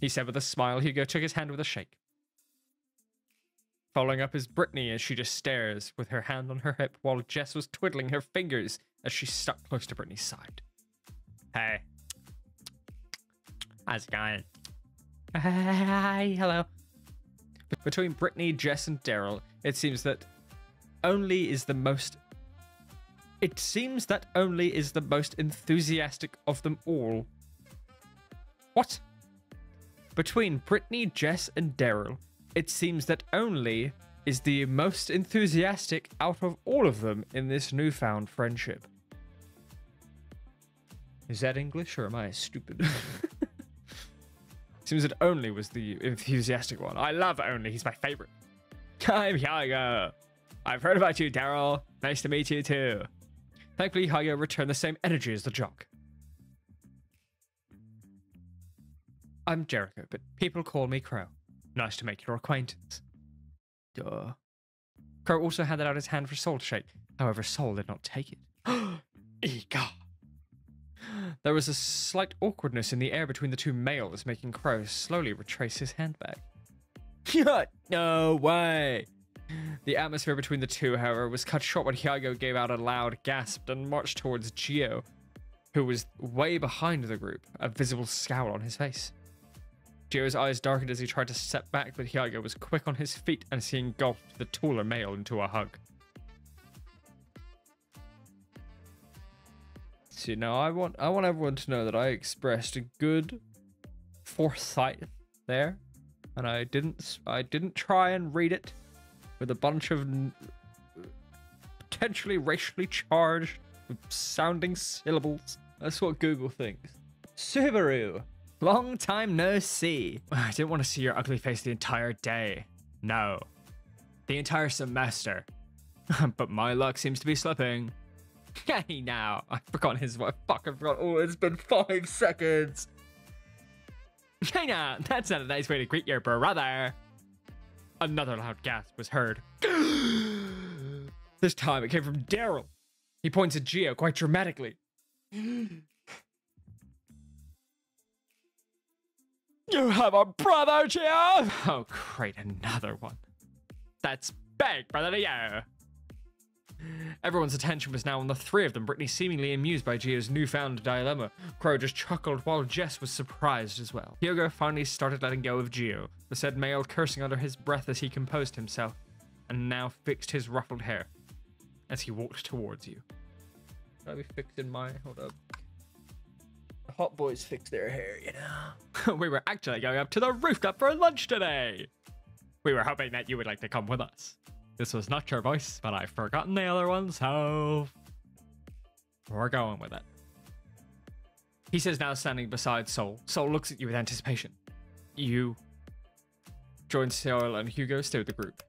He said with a smile. Hugo took his hand with a shake. Following up is Brittany as she just stares with her hand on her hip while Jess was twiddling her fingers as she stuck close to Brittany's side. Hey. How's it going? Hi, hello. Between Brittany, Jess, and Daryl, it seems that only is the most. It seems that only is the most enthusiastic of them all. What? Between Brittany, Jess, and Daryl, it seems that only is the most enthusiastic out of all of them in this newfound friendship. Is that English or am I stupid? Seems that Only was the enthusiastic one. I love Only. He's my favorite. I'm Hyago. I've heard about you, Daryl. Nice to meet you too. Thankfully, Hyago returned the same energy as the jock. I'm Jericho, but people call me Crow. Nice to make your acquaintance. Duh. Crow also handed out his hand for Sol to shake. However, Sol did not take it. Eager. There was a slight awkwardness in the air between the two males, making Crow slowly retrace his hand back. no way! The atmosphere between the two, however, was cut short when Hyago gave out a loud gasp and marched towards Geo, who was way behind the group, a visible scowl on his face. Geo's eyes darkened as he tried to step back, but Hyago was quick on his feet and he engulfed the taller male into a hug. See, now I want I want everyone to know that I expressed a good foresight there, and I didn't I didn't try and read it with a bunch of potentially racially charged sounding syllables. That's what Google thinks. Subaru. Long time no see. I didn't want to see your ugly face the entire day. No. The entire semester. but my luck seems to be slipping. Hey now. I forgot his what fuck I forgot. Oh, it's been five seconds. Hey now. That's not a nice way to greet your brother. Another loud gasp was heard. this time it came from Daryl. He points at Geo quite dramatically. You have a brother, Geo? Oh, great, another one. That's big, brother you. Everyone's attention was now on the three of them, Brittany seemingly amused by Geo's newfound dilemma. Crow just chuckled while Jess was surprised as well. Hugo finally started letting go of Geo, the said male cursing under his breath as he composed himself, and now fixed his ruffled hair as he walked towards you. I'll be fixing my hold up hot boys fix their hair, you know. we were actually going up to the rooftop for lunch today. We were hoping that you would like to come with us. This was not your voice, but I've forgotten the other one, so we're going with it. He says now standing beside Sol. Sol looks at you with anticipation. You join Sol and Hugo with the group.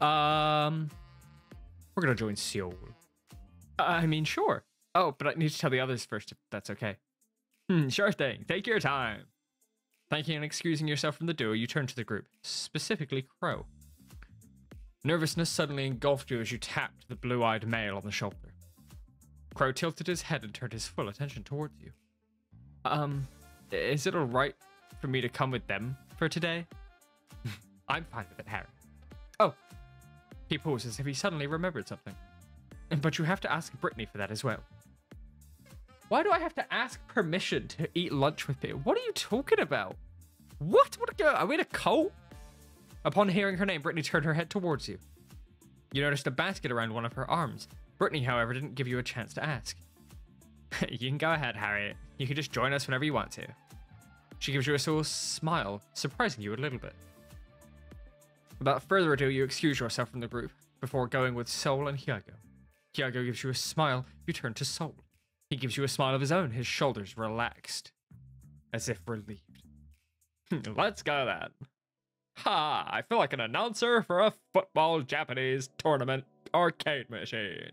Um, we're gonna join Sol. I mean, sure. Oh, but I need to tell the others first if that's okay. Hmm, sure thing. Take your time. Thanking and excusing yourself from the duo, you turn to the group, specifically Crow. Nervousness suddenly engulfed you as you tapped the blue eyed male on the shoulder. Crow tilted his head and turned his full attention towards you. Um, is it alright for me to come with them for today? I'm fine with it, Harry. Oh, he paused as if he suddenly remembered something. But you have to ask Brittany for that as well. Why do I have to ask permission to eat lunch with you? What are you talking about? What? What? a girl? Are we in a cult? Upon hearing her name, Brittany turned her head towards you. You noticed a basket around one of her arms. Brittany, however, didn't give you a chance to ask. you can go ahead, Harriet. You can just join us whenever you want to. She gives you a sort of smile, surprising you a little bit. Without further ado, you excuse yourself from the group before going with Sol and Hyago. Hyago gives you a smile, you turn to Sol. He gives you a smile of his own, his shoulders relaxed, as if relieved. Let's go then. Ha! I feel like an announcer for a football Japanese tournament arcade machine.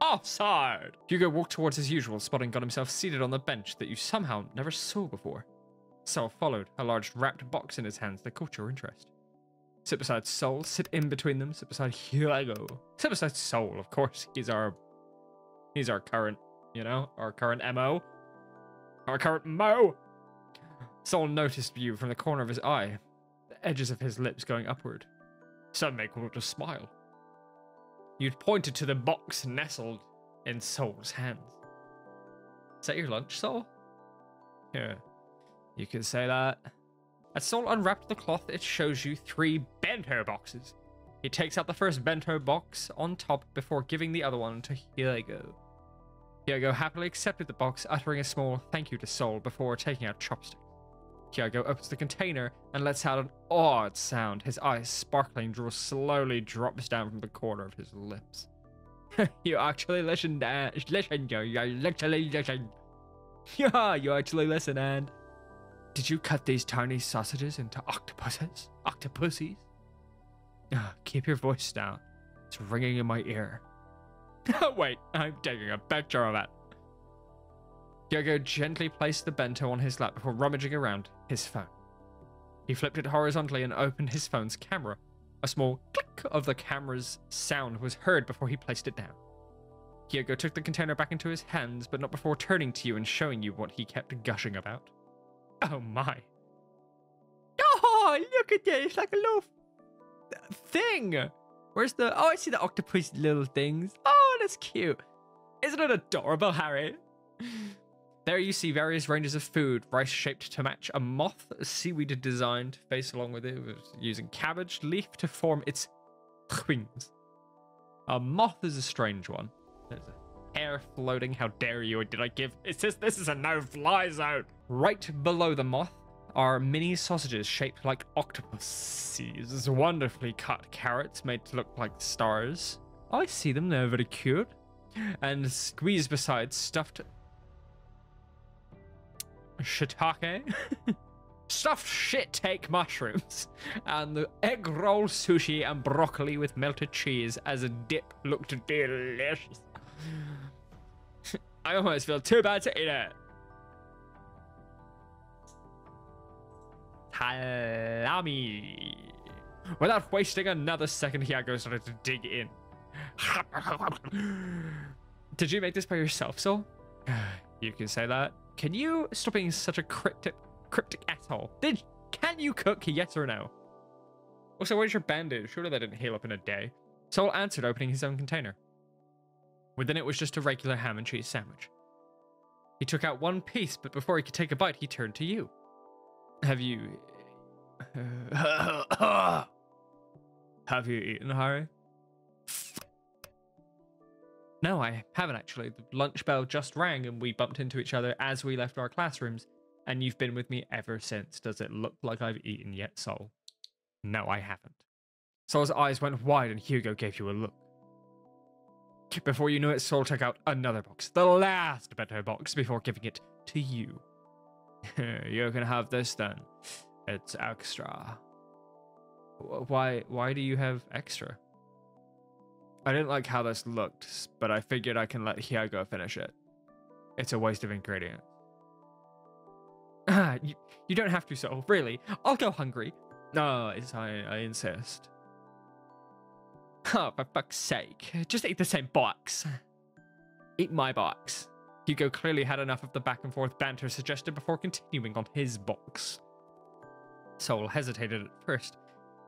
Offside! Hugo walked towards his usual spot and got himself seated on the bench that you somehow never saw before. Sol followed, a large wrapped box in his hands that caught your interest. Sit beside Sol, sit in between them, sit beside Hugo. Sit beside Sol, of course. He's our he's our current, you know, our current MO. Our current Mo. Sol noticed you from the corner of his eye, the edges of his lips going upward. Some make to smile. You'd pointed to the box nestled in Sol's hands. Is that your lunch, Sol? Yeah, you could say that. As Sol unwrapped the cloth, it shows you three bento boxes. He takes out the first bento box on top before giving the other one to Hyago. Hyago happily accepted the box, uttering a small thank you to Sol before taking out chopsticks. Hyago opens the container and lets out an odd sound. His eyes sparkling, Drool slowly drops down from the corner of his lips. you actually listen, uh, listen, you, you actually listen. Yeah, you actually listen, and did you cut these tiny sausages into octopuses? Octopussies? Ah, keep your voice down. It's ringing in my ear. Oh wait, I'm taking a picture of it. Hyago gently placed the bento on his lap before rummaging around his phone. He flipped it horizontally and opened his phone's camera. A small click of the camera's sound was heard before he placed it down. Hyago took the container back into his hands, but not before turning to you and showing you what he kept gushing about. Oh my. Oh, look at this. It's like a little thing. Where's the. Oh, I see the octopus little things. Oh, that's cute. Isn't it adorable, Harry? There you see various ranges of food, rice shaped to match a moth, seaweed designed to face along with it, using cabbage leaf to form its wings. A moth is a strange one. There's a hair floating. How dare you? Or Did I give? It says this is a no-fly zone. Right below the moth are mini sausages shaped like octopuses. Wonderfully cut carrots made to look like stars. I see them. They're very cute. And squeezed beside stuffed shiitake, stuffed shit take mushrooms, and the egg roll sushi and broccoli with melted cheese as a dip looked delicious. I almost feel too bad to eat it. Salami. Without wasting another second, Hyago started to dig in. Did you make this by yourself, Sol? You can say that. Can you stop being such a cryptic, cryptic asshole? Did can you cook? Yes or no? Also, where's your bandage? Surely that didn't heal up in a day. Sol answered, opening his own container. Within it was just a regular ham and cheese sandwich. He took out one piece, but before he could take a bite, he turned to you. Have you. Have you eaten, Harry? No, I haven't actually. The lunch bell just rang and we bumped into each other as we left our classrooms, and you've been with me ever since. Does it look like I've eaten yet, Sol? No, I haven't. Sol's eyes went wide and Hugo gave you a look. Before you knew it, Sol took out another box, the last better box, before giving it to you. you can have this then. It's extra. Why? Why do you have extra? I didn't like how this looked, but I figured I can let Hyago finish it. It's a waste of ingredients. You, you don't have to, so really. I'll go hungry. No, it's, I, I insist. Oh, for fuck's sake. Just eat the same box. Eat my box. Hugo clearly had enough of the back and forth banter suggested before continuing on his box. Sol hesitated at first.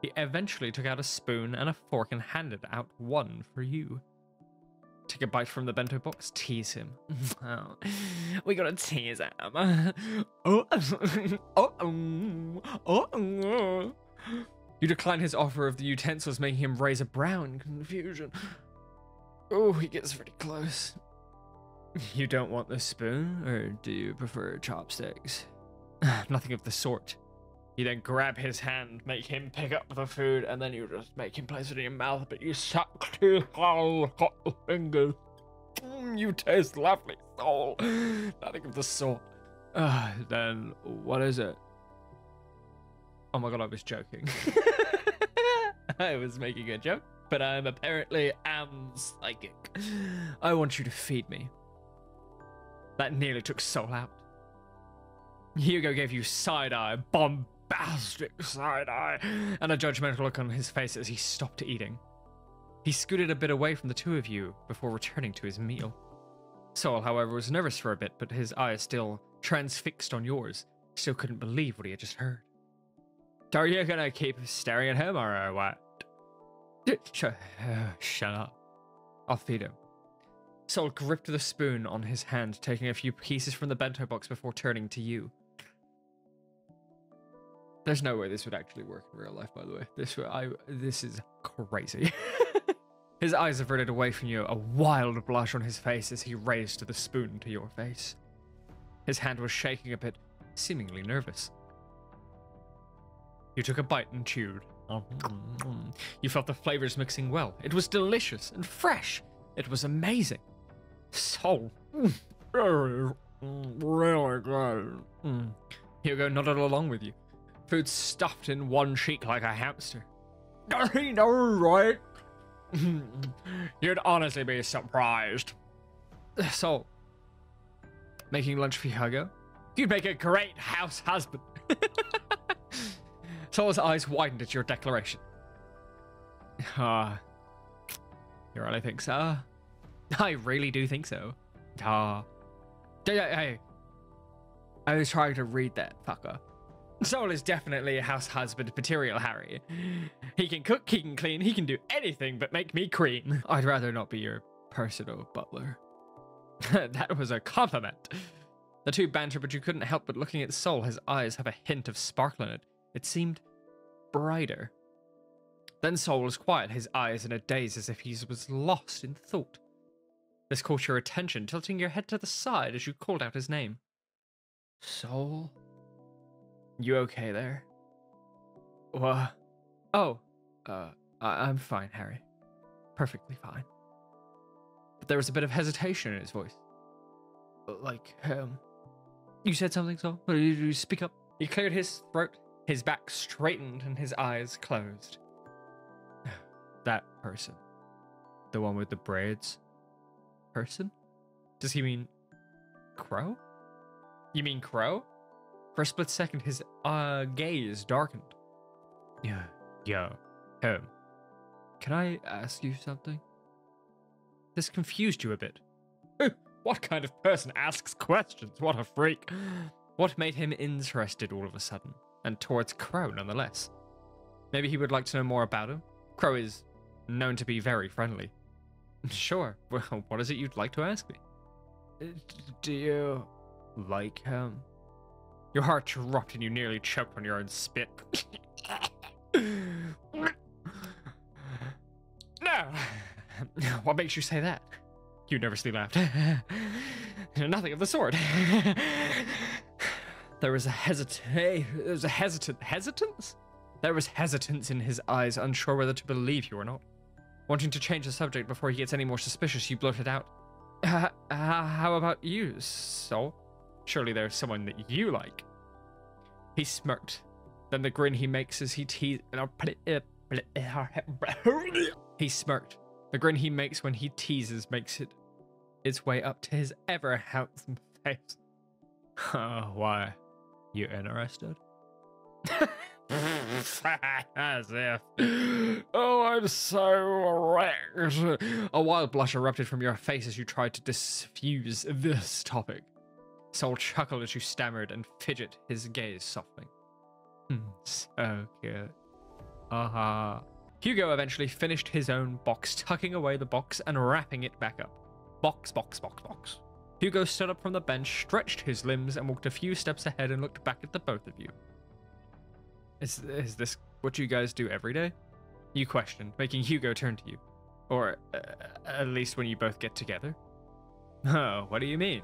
He eventually took out a spoon and a fork and handed out one for you. Take a bite from the bento box, tease him. oh, we gotta tease him. Oh, oh, oh, oh, oh, oh. You decline his offer of the utensils, making him raise a brow in confusion. Oh, he gets pretty close. You don't want the spoon, or do you prefer chopsticks? Nothing of the sort. You then grab his hand, make him pick up the food, and then you just make him place it in your mouth, but you suck two hot fingers. Mm, you taste lovely, soul. Nothing of the sort. Uh, then what is it? Oh my god, I was joking. I was making a joke, but I'm apparently am psychic. I want you to feed me. That nearly took Sol out. Hugo gave you side eye, bombastic side eye, and a judgmental look on his face as he stopped eating. He scooted a bit away from the two of you before returning to his meal. Sol, however, was nervous for a bit, but his eyes still transfixed on yours, still couldn't believe what he had just heard. Are you gonna keep staring at him or uh, what? Shut, shut up. I'll feed him. Sol gripped the spoon on his hand, taking a few pieces from the bento box before turning to you. There's no way this would actually work in real life, by the way. This I this is crazy. his eyes averted away from you, a wild blush on his face as he raised the spoon to your face. His hand was shaking a bit, seemingly nervous. You took a bite and chewed. Oh, you felt the flavors mixing well. It was delicious and fresh. It was amazing. So, mm, really good. Mm. Hugo nodded along with you. Food stuffed in one cheek like a hamster. I know, right? You'd honestly be surprised. So, making lunch for Hugo? You'd make a great house husband. Sol's eyes widened at your declaration. Ah, uh, you really think so? I really do think so. Ah. Hey, I was trying to read that fucker. Sol is definitely a house husband material, Harry. He can cook, he can clean, he can do anything but make me cream. I'd rather not be your personal butler. that was a compliment. The two banter, but you couldn't help but looking at Sol. His eyes have a hint of sparkle in it. It seemed brighter. Then Sol was quiet, his eyes in a daze as if he was lost in thought. This caught your attention, tilting your head to the side as you called out his name. Sol? You okay there? What? Oh, uh, I- I'm fine, Harry. Perfectly fine. But there was a bit of hesitation in his voice. Like, um, you said something, Sol? Did you speak up? He cleared his throat, his back straightened, and his eyes closed. that person. The one with the braids? Person? Does he mean Crow? You mean Crow? For a split second, his uh, gaze darkened. Yeah, yeah, him. Can I ask you something? This confused you a bit. what kind of person asks questions? What a freak. What made him interested all of a sudden? And towards Crow, nonetheless. Maybe he would like to know more about him? Crow is known to be very friendly. Sure. Well, what is it you'd like to ask me? Uh, do you like him? Your heart dropped and you nearly choked on your own spit. no! What makes you say that? You nervously laughed. Nothing of the sort. there was a hesitate. There was a hesitant hesitance. There was hesitance in his eyes, unsure whether to believe you or not. Wanting to change the subject before he gets any more suspicious, you blurted out, uh, uh, "How about you, Sol?" Surely there's someone that you like. He smirked. Then the grin he makes as he teases. He smirked. The grin he makes when he teases makes it its way up to his ever handsome face. Uh, why? You interested? As if. Oh, I'm so wrecked. A wild blush erupted from your face as you tried to diffuse this topic. Sol chuckled as you stammered and fidget, his gaze softening. Hmm, so cute. Aha. Uh-huh. Hugo eventually finished his own box, tucking away the box and wrapping it back up. Box, box, box, box. Hugo stood up from the bench, stretched his limbs, and walked a few steps ahead and looked back at the both of you. Is, is this what you guys do every day? You questioned, making Hugo turn to you. Or, uh, at least when you both get together. Oh, what do you mean?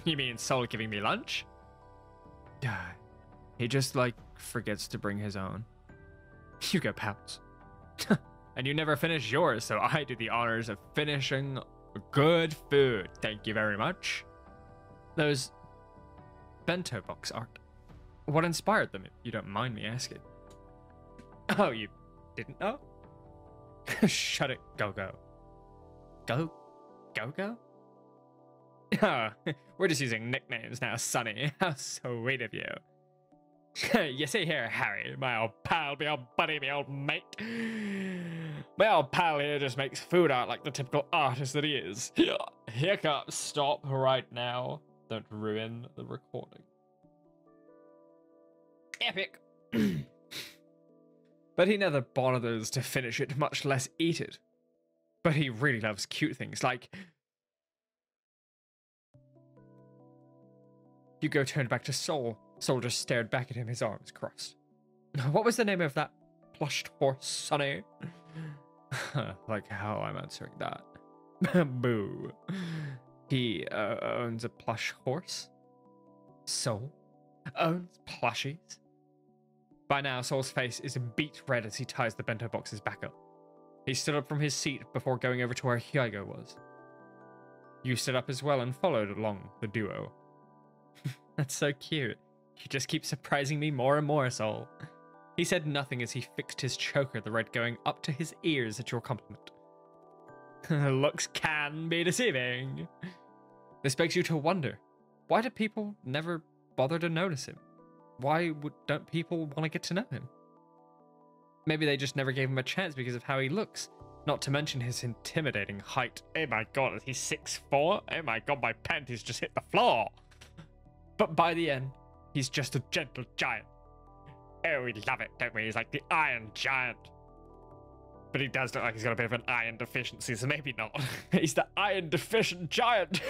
you mean Sol giving me lunch? Yeah, he just, like, forgets to bring his own. Hugo pouts. and you never finish yours, so I do the honors of finishing good food. Thank you very much. Those bento box art. What inspired them, if you don't mind me asking? Oh, you didn't know? Shut it, Go Go. Go? Go Go? Oh, we're just using nicknames now, Sunny. How sweet of you. you see here, Harry, my old pal, my old buddy, my old mate. My old pal here just makes food art like the typical artist that he is. Hiccup, stop right now. Don't ruin the recording. Epic. but he never bothers to finish it, much less eat it. But he really loves cute things like. Hugo turned back to Sol. Sol just stared back at him, his arms crossed. What was the name of that plushed horse, Sunny? like how I'm answering that. Boo. He uh, owns a plush horse. Sol owns plushies. By now, Sol's face is beet red as he ties the bento boxes back up. He stood up from his seat before going over to where Hyago was. You stood up as well and followed along the duo. That's so cute. You just keep surprising me more and more, Sol. He said nothing as he fixed his choker, the red going up to his ears at your compliment. Looks can be deceiving. This begs you to wonder why do people never bother to notice him? Why would, don't people want to get to know him? Maybe they just never gave him a chance because of how he looks. Not to mention his intimidating height. Oh my god, is he 6'4? Oh my god, my panties just hit the floor. But by the end, he's just a gentle giant. Oh, we love it, don't we? He's like the Iron Giant. But he does look like he's got a bit of an iron deficiency, so maybe not. he's the iron deficient giant.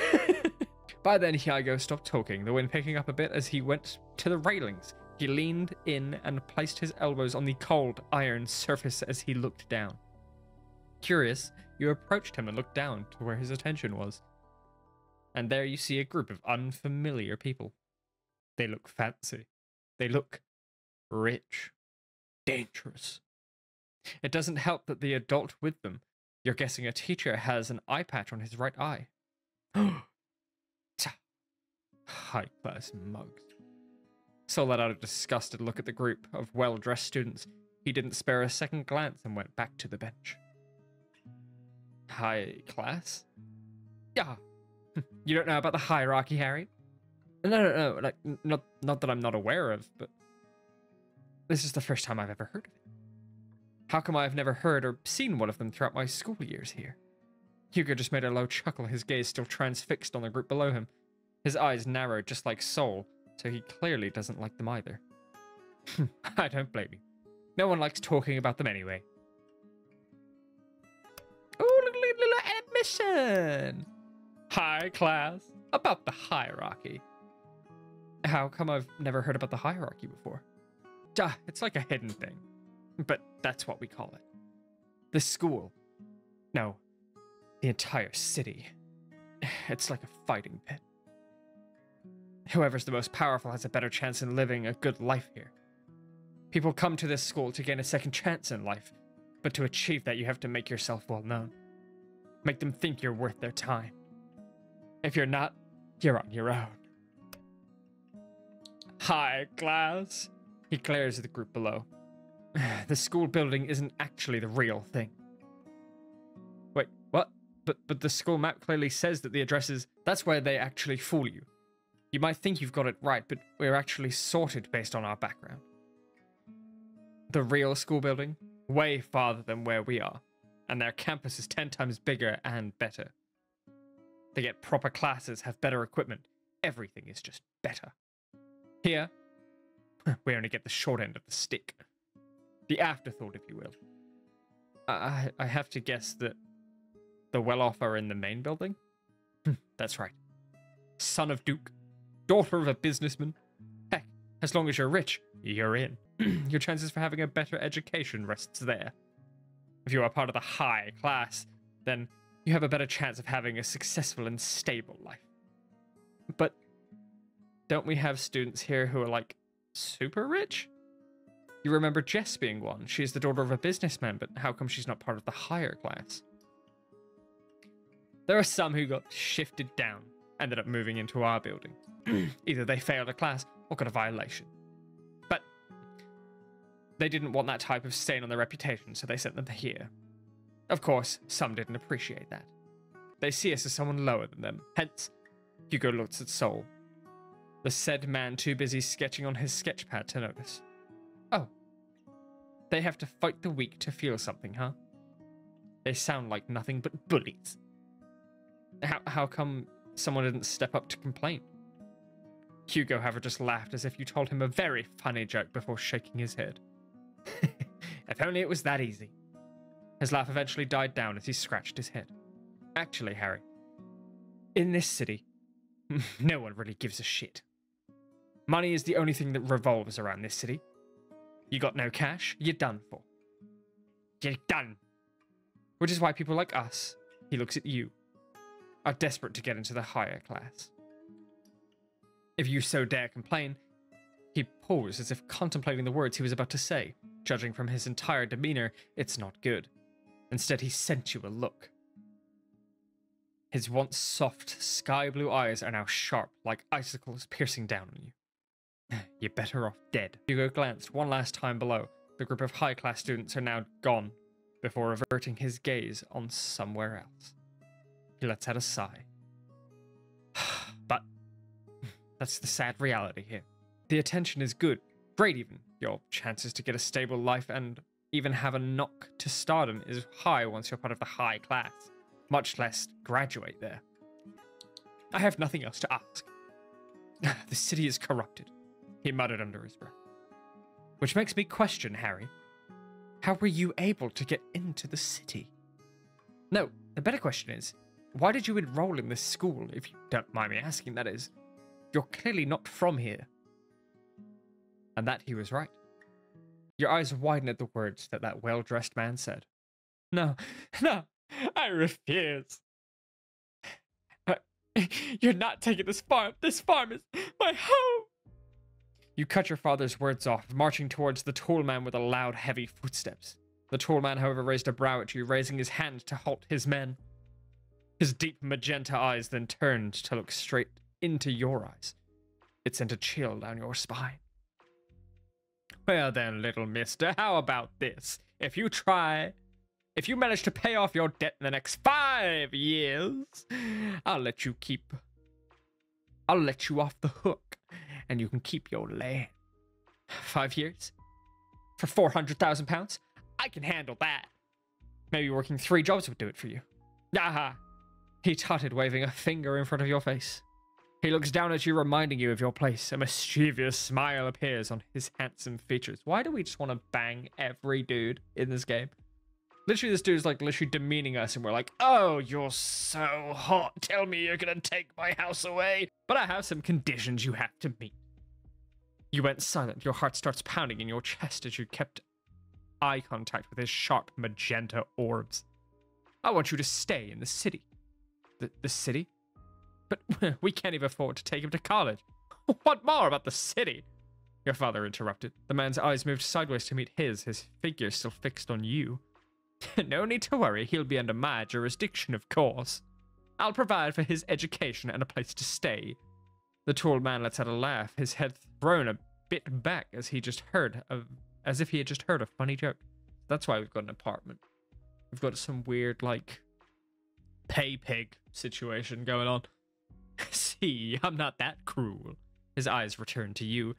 By then, Hyago stopped talking, the wind picking up a bit as he went to the railings. He leaned in and placed his elbows on the cold iron surface as he looked down. Curious, you approached him and looked down to where his attention was. And there you see a group of unfamiliar people. They look fancy. They look rich. Dangerous. It doesn't help that the adult with them, you're guessing a teacher, has an eye patch on his right eye. High class mugs. Sol let out a disgusted look at the group of well dressed students. He didn't spare a second glance and went back to the bench. High class? Yeah. you don't know about the hierarchy, Harry? No, no, no. Like, not, not that I'm not aware of, but this is the first time I've ever heard of it. How come I've never heard or seen one of them throughout my school years here? Hugo just made a low chuckle, his gaze still transfixed on the group below him. His eyes narrowed just like Sol, so he clearly doesn't like them either. I don't blame you. No one likes talking about them anyway. Ooh, little, little admission! High class. About the hierarchy. How come I've never heard about the hierarchy before? Duh, it's like a hidden thing. But that's what we call it. The school. No, the entire city. It's like a fighting pit. Whoever's the most powerful has a better chance in living a good life here. People come to this school to gain a second chance in life, but to achieve that, you have to make yourself well known. Make them think you're worth their time. If you're not, you're on your own. High class, he glares at the group below. the school building isn't actually the real thing. Wait, what? But but the school map clearly says that the address is that's where they actually fool you. You might think you've got it right, but we're actually sorted based on our background. the real school building, way farther than where we are, and their campus is 10 times bigger and better. They get proper classes, have better equipment. Everything is just better. Here, we only get the short end of the stick. The afterthought, if you will. I, I have to guess that the well off are in the main building? Hmm, that's right. Son of Duke, daughter of a businessman. Heck, as long as you're rich, you're in. Your chances for having a better education rests there. If you are part of the high class, then you have a better chance of having a successful and stable life. But don't we have students here who are like super rich? You remember Jess being one. She's the daughter of a businessman, but how come she's not part of the higher class? There are some who got shifted down, ended up moving into our building. Either they failed a class or got a violation. But they didn't want that type of stain on their reputation, so they sent them here. Of course, some didn't appreciate that. They see us as someone lower than them, hence, Hugo looks at Sol. The said man too busy sketching on his sketchpad to notice. Oh. They have to fight the weak to feel something, huh? They sound like nothing but bullies. How, how come someone didn't step up to complain? Hugo, however, just laughed as if you told him a very funny joke before shaking his head. if only it was that easy. His laugh eventually died down as he scratched his head. Actually, Harry, in this city, no one really gives a shit. Money is the only thing that revolves around this city. You got no cash, you're done for. You're done. Which is why people like us, he looks at you, are desperate to get into the higher class. If you so dare complain, he paused as if contemplating the words he was about to say. Judging from his entire demeanor, it's not good. Instead, he sent you a look. His once soft, sky blue eyes are now sharp, like icicles piercing down on you. You're better off dead. Hugo glanced one last time below. The group of high class students are now gone, before reverting his gaze on somewhere else. He lets out a sigh. but that's the sad reality here. The attention is good, great even. Your chances to get a stable life and even have a knock to stardom is high once you're part of the high class, much less graduate there. I have nothing else to ask. the city is corrupted, he muttered under his breath. Which makes me question, Harry. How were you able to get into the city? No, the better question is, why did you enroll in this school, if you don't mind me asking, that is? You're clearly not from here. And that he was right. Your eyes widen at the words that that well dressed man said. No, no, I refuse. You're not taking this farm. This farm is my home. You cut your father's words off, marching towards the tall man with a loud, heavy footsteps. The tall man, however, raised a brow at you, raising his hand to halt his men. His deep magenta eyes then turned to look straight into your eyes. It sent a chill down your spine. Well then, little mister, how about this? If you try, if you manage to pay off your debt in the next five years, I'll let you keep, I'll let you off the hook, and you can keep your land. Five years? For 400,000 pounds? I can handle that. Maybe working three jobs would do it for you. Aha! He tutted, waving a finger in front of your face. He looks down at you, reminding you of your place. A mischievous smile appears on his handsome features. Why do we just want to bang every dude in this game? Literally, this dude is like literally demeaning us, and we're like, oh, you're so hot. Tell me you're gonna take my house away. But I have some conditions you have to meet. You went silent. Your heart starts pounding in your chest as you kept eye contact with his sharp magenta orbs. I want you to stay in the city. The, the city? But we can't even afford to take him to college. What more about the city? Your father interrupted. The man's eyes moved sideways to meet his, his figure still fixed on you. no need to worry, he'll be under my jurisdiction, of course. I'll provide for his education and a place to stay. The tall man lets out a laugh, his head thrown a bit back as he just heard as if he had just heard a funny joke. That's why we've got an apartment. We've got some weird like pay pig situation going on. See, I'm not that cruel. His eyes return to you.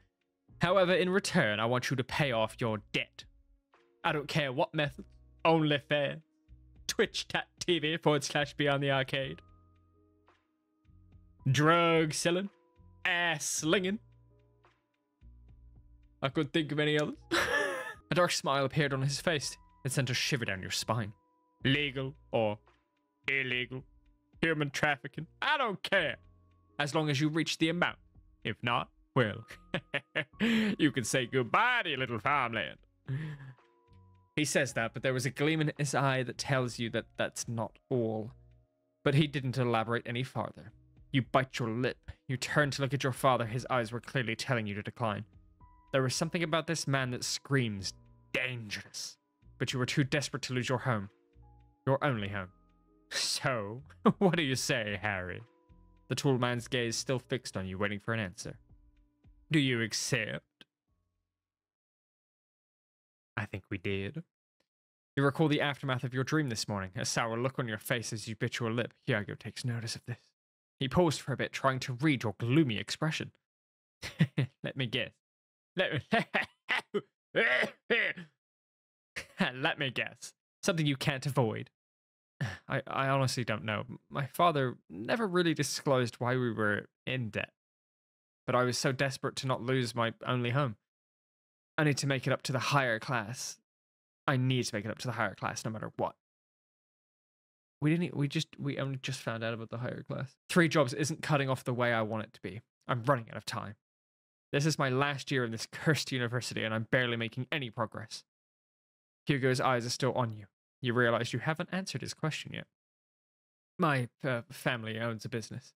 However, in return, I want you to pay off your debt. I don't care what method. Only fair. Twitch TV forward slash beyond the arcade. Drug selling. Ass slinging. I couldn't think of any others. a dark smile appeared on his face. It sent a shiver down your spine. Legal or illegal. Human trafficking. I don't care. As long as you reach the amount. If not, well, you can say goodbye to your little farmland. He says that, but there was a gleam in his eye that tells you that that's not all. But he didn't elaborate any farther. You bite your lip. You turn to look at your father. His eyes were clearly telling you to decline. There was something about this man that screams dangerous. But you were too desperate to lose your home. Your only home. So, what do you say, Harry? The tall man's gaze still fixed on you, waiting for an answer. Do you accept? I think we did. You recall the aftermath of your dream this morning, a sour look on your face as you bit your lip. Hyago takes notice of this. He paused for a bit, trying to read your gloomy expression. Let me guess. Let me, guess. Something you can't avoid. I, I honestly don't know. My father never really disclosed why we were in debt. But I was so desperate to not lose my only home. I need to make it up to the higher class. I need to make it up to the higher class no matter what. We didn't we just we only just found out about the higher class. Three jobs isn't cutting off the way I want it to be. I'm running out of time. This is my last year in this cursed university and I'm barely making any progress. Hugo's eyes are still on you. You realize you haven't answered his question yet. My uh, family owns a business.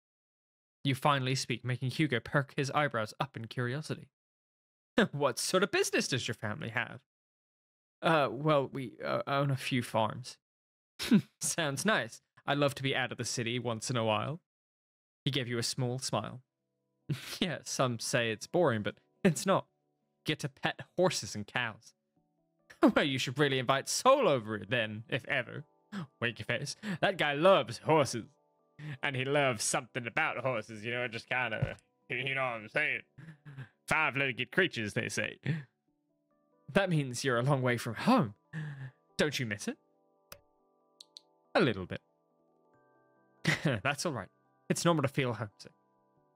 You finally speak, making Hugo perk his eyebrows up in curiosity. what sort of business does your family have? Uh, well, we uh, own a few farms. Sounds nice. I'd love to be out of the city once in a while. He gave you a small smile. yeah, some say it's boring, but it's not. Get to pet horses and cows. well, you should really invite Sol over it then, if ever. Wake your face. That guy loves horses. And he loves something about horses, you know, just kind of, you know what I'm saying? Five legged creatures, they say. That means you're a long way from home. Don't you miss it? A little bit. That's all right. It's normal to feel homesick.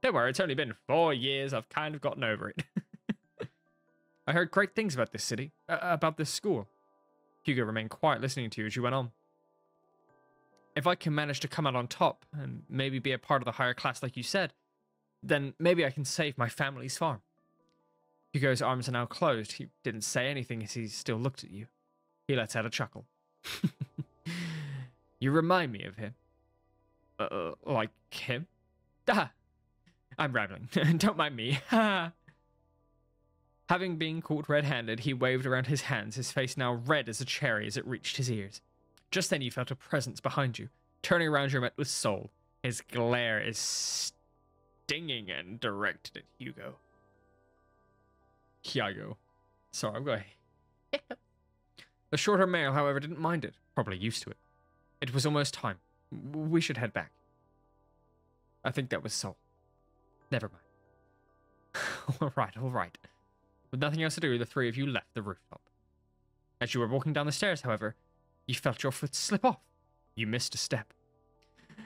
Don't worry, it's only been four years. I've kind of gotten over it. I heard great things about this city, uh, about this school. Hugo remained quiet listening to you as you went on. If I can manage to come out on top and maybe be a part of the higher class like you said, then maybe I can save my family's farm. Hugo's arms are now closed. He didn't say anything as he still looked at you. He lets out a chuckle. you remind me of him. Uh, like him? Ah, I'm rambling. Don't mind me. Having been caught red handed, he waved around his hands, his face now red as a cherry as it reached his ears. Just then you felt a presence behind you. Turning around, you met with Sol. His glare is stinging and directed at Hugo. Hugo. Sorry, I'm going. the shorter male, however, didn't mind it, probably used to it. It was almost time. We should head back. I think that was Sol. Never mind. all right, all right. With nothing else to do, the three of you left the rooftop. As you were walking down the stairs, however, you felt your foot slip off. You missed a step.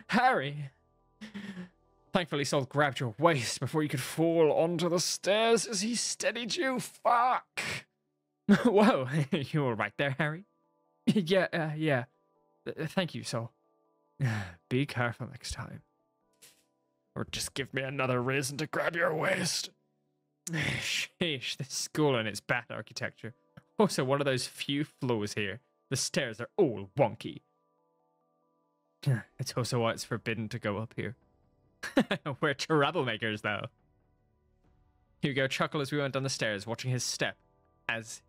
Harry! Thankfully, Sol grabbed your waist before you could fall onto the stairs as he steadied you. Fuck! Whoa, you all right there, Harry? yeah, uh, yeah. Uh, thank you, Sol. Be careful next time. Or just give me another reason to grab your waist. Sheesh, this school and its bad architecture. Also, one of those few floors here. The stairs are all wonky. It's also why it's forbidden to go up here. We're troublemakers, though. Hugo chuckled as we went down the stairs, watching his step as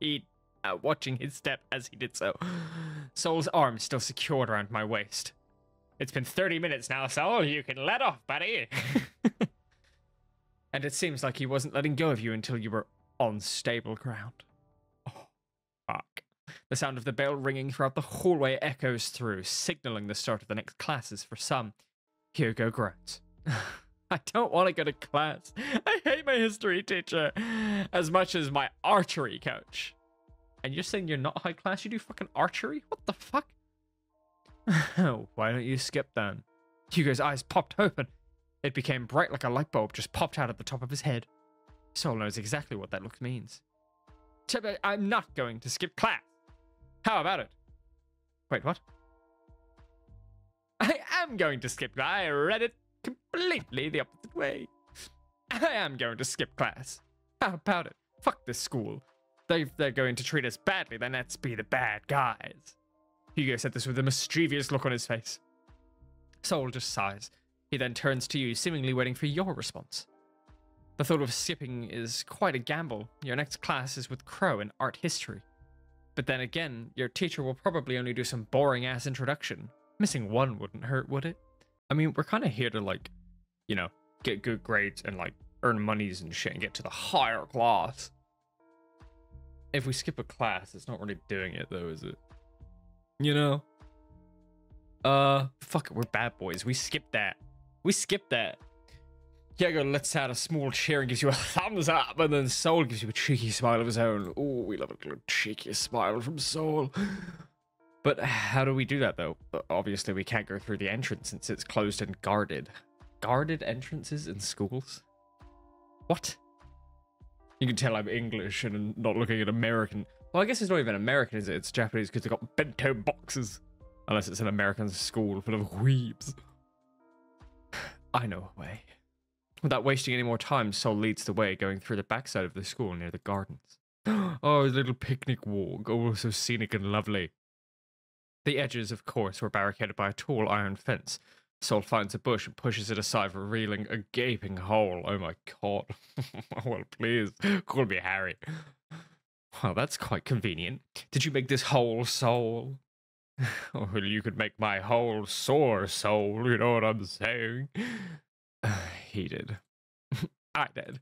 he uh, watching his step as he did so. Sol's arm still secured around my waist. It's been 30 minutes now, Sol. You can let off, buddy. and it seems like he wasn't letting go of you until you were on stable ground. Oh, fuck. The sound of the bell ringing throughout the hallway echoes through, signaling the start of the next classes for some. Hugo groans. I don't want to go to class. I hate my history teacher as much as my archery coach. And you're saying you're not high class? You do fucking archery? What the fuck? Why don't you skip then? Hugo's eyes popped open. It became bright like a light bulb just popped out at the top of his head. Sol knows exactly what that look means. I'm not going to skip class. How about it? Wait, what? I am going to skip. I read it completely the opposite way. I am going to skip class. How about it? Fuck this school. They, they're going to treat us badly, then let's be the bad guys. Hugo said this with a mischievous look on his face. Sol just sighs. He then turns to you, seemingly waiting for your response. The thought of skipping is quite a gamble. Your next class is with Crow in art history. But then again, your teacher will probably only do some boring ass introduction. Missing one wouldn't hurt, would it? I mean, we're kind of here to, like, you know, get good grades and, like, earn monies and shit and get to the higher class. If we skip a class, it's not really doing it, though, is it? You know? Uh, fuck it, we're bad boys. We skipped that. We skipped that. Hyago lets out a small cheer and gives you a thumbs up, and then Sol gives you a cheeky smile of his own. Oh, we love a little cheeky smile from Sol. But how do we do that, though? Obviously, we can't go through the entrance since it's closed and guarded. Guarded entrances in schools? What? You can tell I'm English and not looking at American. Well, I guess it's not even American, is it? It's Japanese because they've got bento boxes. Unless it's an American school full of weebs. I know a way. Without wasting any more time, Sol leads the way, going through the backside of the school near the gardens. oh, a little picnic walk. Oh, so scenic and lovely. The edges, of course, were barricaded by a tall iron fence. Sol finds a bush and pushes it aside, revealing a gaping hole. Oh my god. well, please, call me Harry. Well, that's quite convenient. Did you make this whole soul? well, you could make my whole sore soul, you know what I'm saying? he did. I did.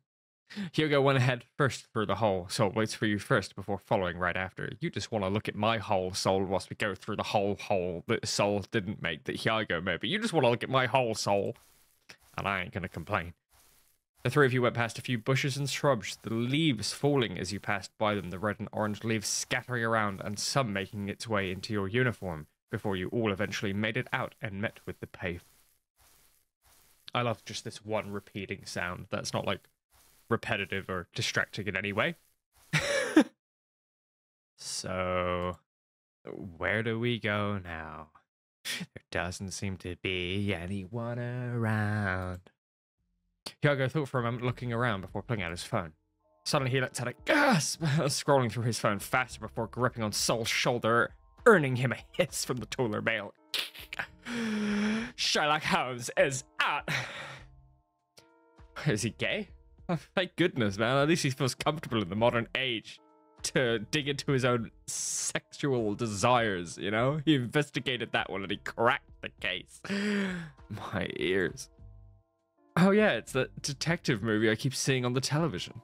Hugo went ahead first through the hole, so it waits for you first before following right after. You just want to look at my whole soul whilst we go through the whole hole that soul didn't make that Hugo made, but you just want to look at my whole soul. And I ain't gonna complain. The three of you went past a few bushes and shrubs, the leaves falling as you passed by them, the red and orange leaves scattering around, and some making its way into your uniform, before you all eventually made it out and met with the pave. I love just this one repeating sound that's not like repetitive or distracting in any way. so, where do we go now? There doesn't seem to be anyone around. Hugo thought for a moment, looking around before pulling out his phone. Suddenly, he lets out a gasp, scrolling through his phone faster before gripping on Sol's shoulder, earning him a hiss from the taller male. Sherlock Holmes is out. Is he gay? Oh, thank goodness, man. At least he feels comfortable in the modern age to dig into his own sexual desires, you know? He investigated that one and he cracked the case. My ears. Oh, yeah, it's that detective movie I keep seeing on the television.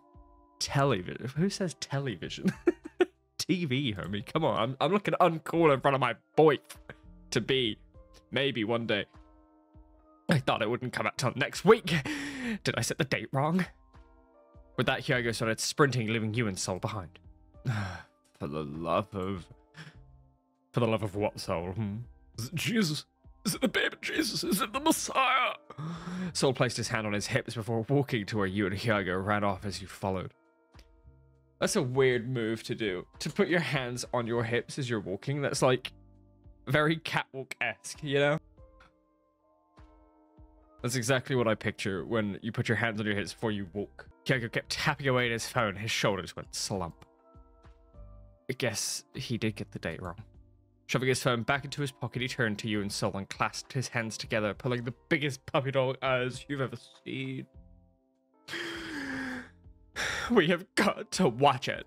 Television? Who says television? TV, homie. Come on, I'm, I'm looking uncool in front of my boy to be. Maybe one day. I thought it wouldn't come out till next week. Did I set the date wrong? With that, Hugo started sprinting, leaving you and Sol behind. For the love of... For the love of what, Sol? Hmm? Jesus? Is it the baby Jesus? Is it the Messiah? Sol placed his hand on his hips before walking to where you and Hugo ran off as you followed. That's a weird move to do. To put your hands on your hips as you're walking. That's like very catwalk-esque, you know? That's exactly what I picture when you put your hands on your hips before you walk. Hugo kept tapping away at his phone. His shoulders went slump. I guess he did get the date wrong. Shoving his phone back into his pocket, he turned to you and Sol and clasped his hands together, pulling the biggest puppy dog eyes you've ever seen. We have got to watch it.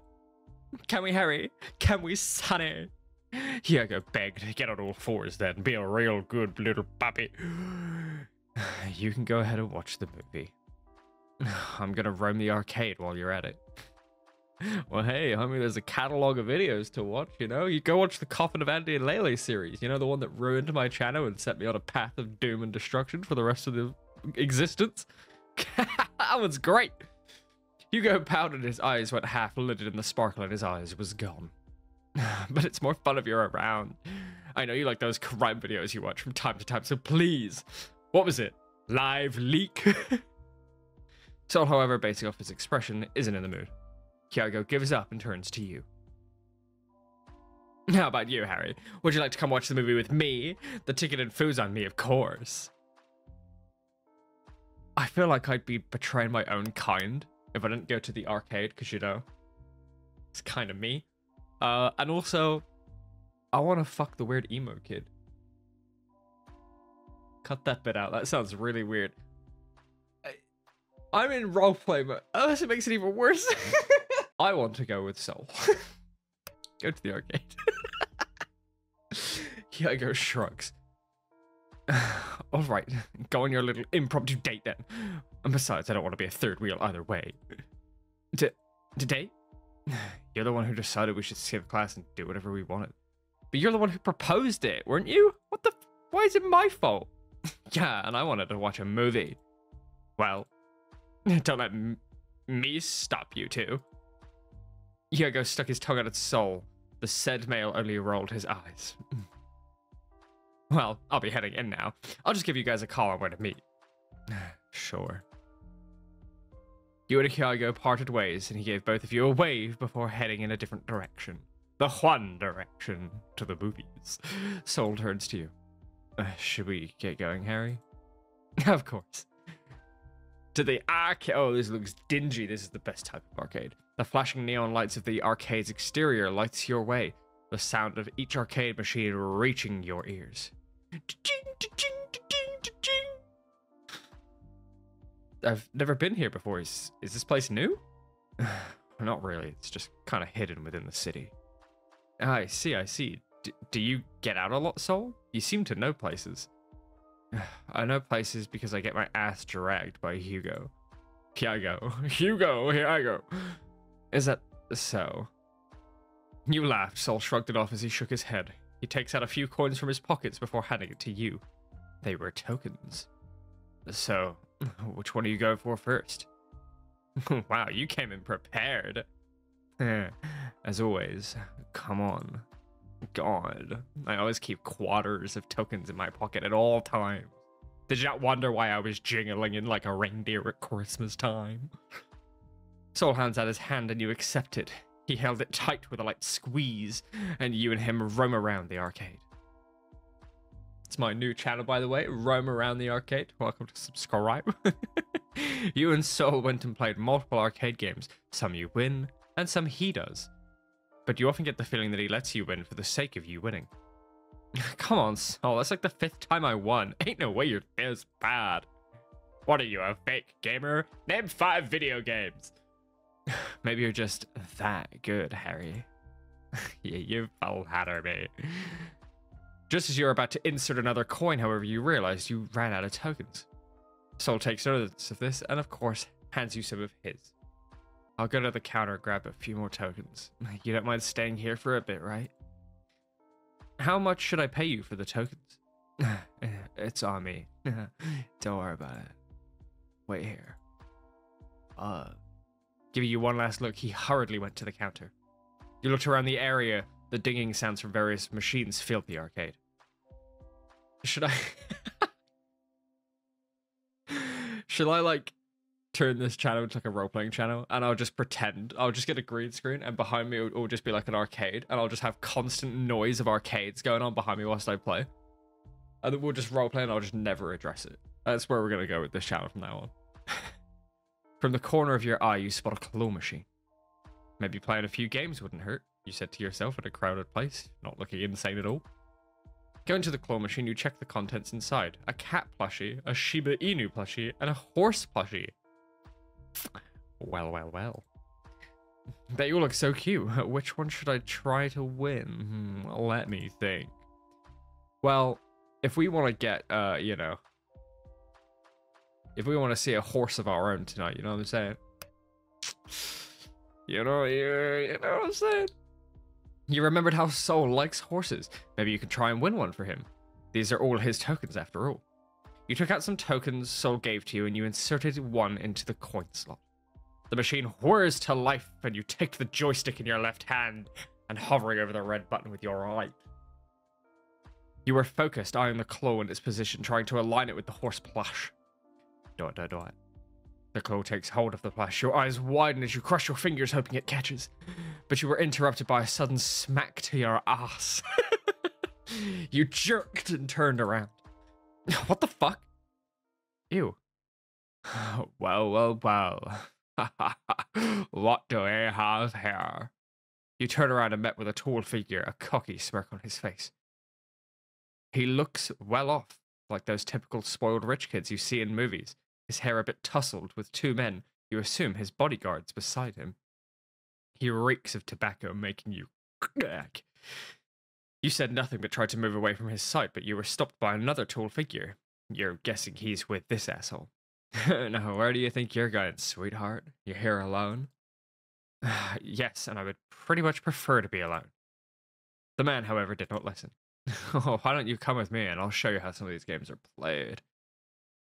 Can we, Harry? Can we, Sunny? Hugo begged get on all fours then, be a real good little puppy. You can go ahead and watch the movie. I'm gonna roam the arcade while you're at it. Well, hey, homie, there's a catalog of videos to watch, you know? You go watch the Coffin of Andy and Leyley series, you know, the one that ruined my channel and set me on a path of doom and destruction for the rest of the existence? that was great! Hugo powdered his eyes went half lidded and the sparkle in his eyes was gone. but it's more fun if you're around. I know you like those crime videos you watch from time to time, so please. What was it? LiveLeak? Sol, however, basing off his expression, isn't in the mood. Hyago gives up and turns to you. How about you, Harry? Would you like to come watch the movie with me? The ticket and food's on me, of course. I feel like I'd be betraying my own kind if I didn't go to the arcade, because you know, it's kind of me. Uh, and also, I want to fuck the weird emo kid. Cut that bit out. That sounds really weird. I, am in roleplay mode. Oh, it makes it even worse. I want to go with Sol. go to the arcade. Hyago shrugs. All right, go on your little impromptu date then. And besides, I don't want to be a third wheel either way. D- date? You're the one who decided we should skip class and do whatever we wanted. But you're the one who proposed it, weren't you? What the? Why is it my fault? yeah, and I wanted to watch a movie. Well, don't let me stop you two. Hyago stuck his tongue out its Sol. The said male only rolled his eyes. well, I'll be heading in now. I'll just give you guys a call on where to meet. sure. You and Hyago parted ways, and he gave both of you a wave before heading in a different direction. The one direction to the movies. Sol turns to you. Uh, should we get going, Harry? of course. To the arcade. Oh, this looks dingy. This is the best type of arcade. The flashing neon lights of the arcade's exterior lights your way. The sound of each arcade machine reaching your ears. I've never been here before. Is is this place new? Not really. It's just kind of hidden within the city. Ah, I see. I see. D do you get out a lot, Sol? You seem to know places. I know places because I get my ass dragged by Hugo. Hugo. Hugo, here I go. Is that so? You laughed. Sol shrugged it off as he shook his head. He takes out a few coins from his pockets before handing it to you. They were tokens. So, which one do you go for first? wow, you came in prepared. As always, come on. God, I always keep quarters of tokens in my pocket at all times. Did you not wonder why I was jingling in like a reindeer at Christmas time? Sol hands out his hand and you accept it. He held it tight with a light squeeze, and you and him roam around the arcade. It's my new channel, by the way, Roam Around the Arcade. Welcome to subscribe. you and Sol went and played multiple arcade games. Some you win, and some he does. But you often get the feeling that he lets you win for the sake of you winning. Come on, Sol, that's like the fifth time I won. Ain't no way you're this bad. What are you, a fake gamer? Name five video games. Maybe you're just that good, Harry. yeah, you flatter me. Just as you're about to insert another coin, however, you realize you ran out of tokens. Sol takes notice of this and, of course, hands you some of his. I'll go to the counter and grab a few more tokens. You don't mind staying here for a bit, right? How much should I pay you for the tokens? it's on me. don't worry about it. Wait here. Uh, giving you one last look, he hurriedly went to the counter. You looked around the area. The dinging sounds from various machines filled the arcade. Should I... Should I, like, turn this channel into like a role-playing channel and I'll just pretend, I'll just get a green screen and behind me it will just be like an arcade and I'll just have constant noise of arcades going on behind me whilst I play. And then we'll just roleplay and I'll just never address it. That's where we're going to go with this channel from now on. from the corner of your eye, you spot a claw machine. Maybe playing a few games wouldn't hurt, you said to yourself at a crowded place, not looking insane at all. Going to the claw machine, you check the contents inside. A cat plushie, a Shiba Inu plushie, and a horse plushie. Well, well, well. They all look so cute. Which one should I try to win? Hmm, let me think. Well, if we want to get, uh, you know, if we want to see a horse of our own tonight, you know what I'm saying? You know, you, you know what I'm saying? You remembered how Sol likes horses. Maybe you could try and win one for him. These are all his tokens after all. You took out some tokens Sol gave to you and you inserted one into the coin slot. The machine whirs to life and you take the joystick in your left hand and hovering over the red button with your right. You were focused, eyeing the claw in its position, trying to align it with the horse plush. Dot, dot, dot. The claw takes hold of the plush. Your eyes widen as you crush your fingers, hoping it catches. But you were interrupted by a sudden smack to your ass. you jerked and turned around. What the fuck? Ew. Well, well, well. what do we have here? You turn around and met with a tall figure, a cocky smirk on his face. He looks well off, like those typical spoiled rich kids you see in movies, his hair a bit tousled, with two men, you assume his bodyguards, beside him. He reeks of tobacco, making you crack. You said nothing but tried to move away from his sight, but you were stopped by another tall figure. You're guessing he's with this asshole. now, where do you think you're going, sweetheart? You're here alone? yes, and I would pretty much prefer to be alone. The man, however, did not listen. oh, why don't you come with me and I'll show you how some of these games are played.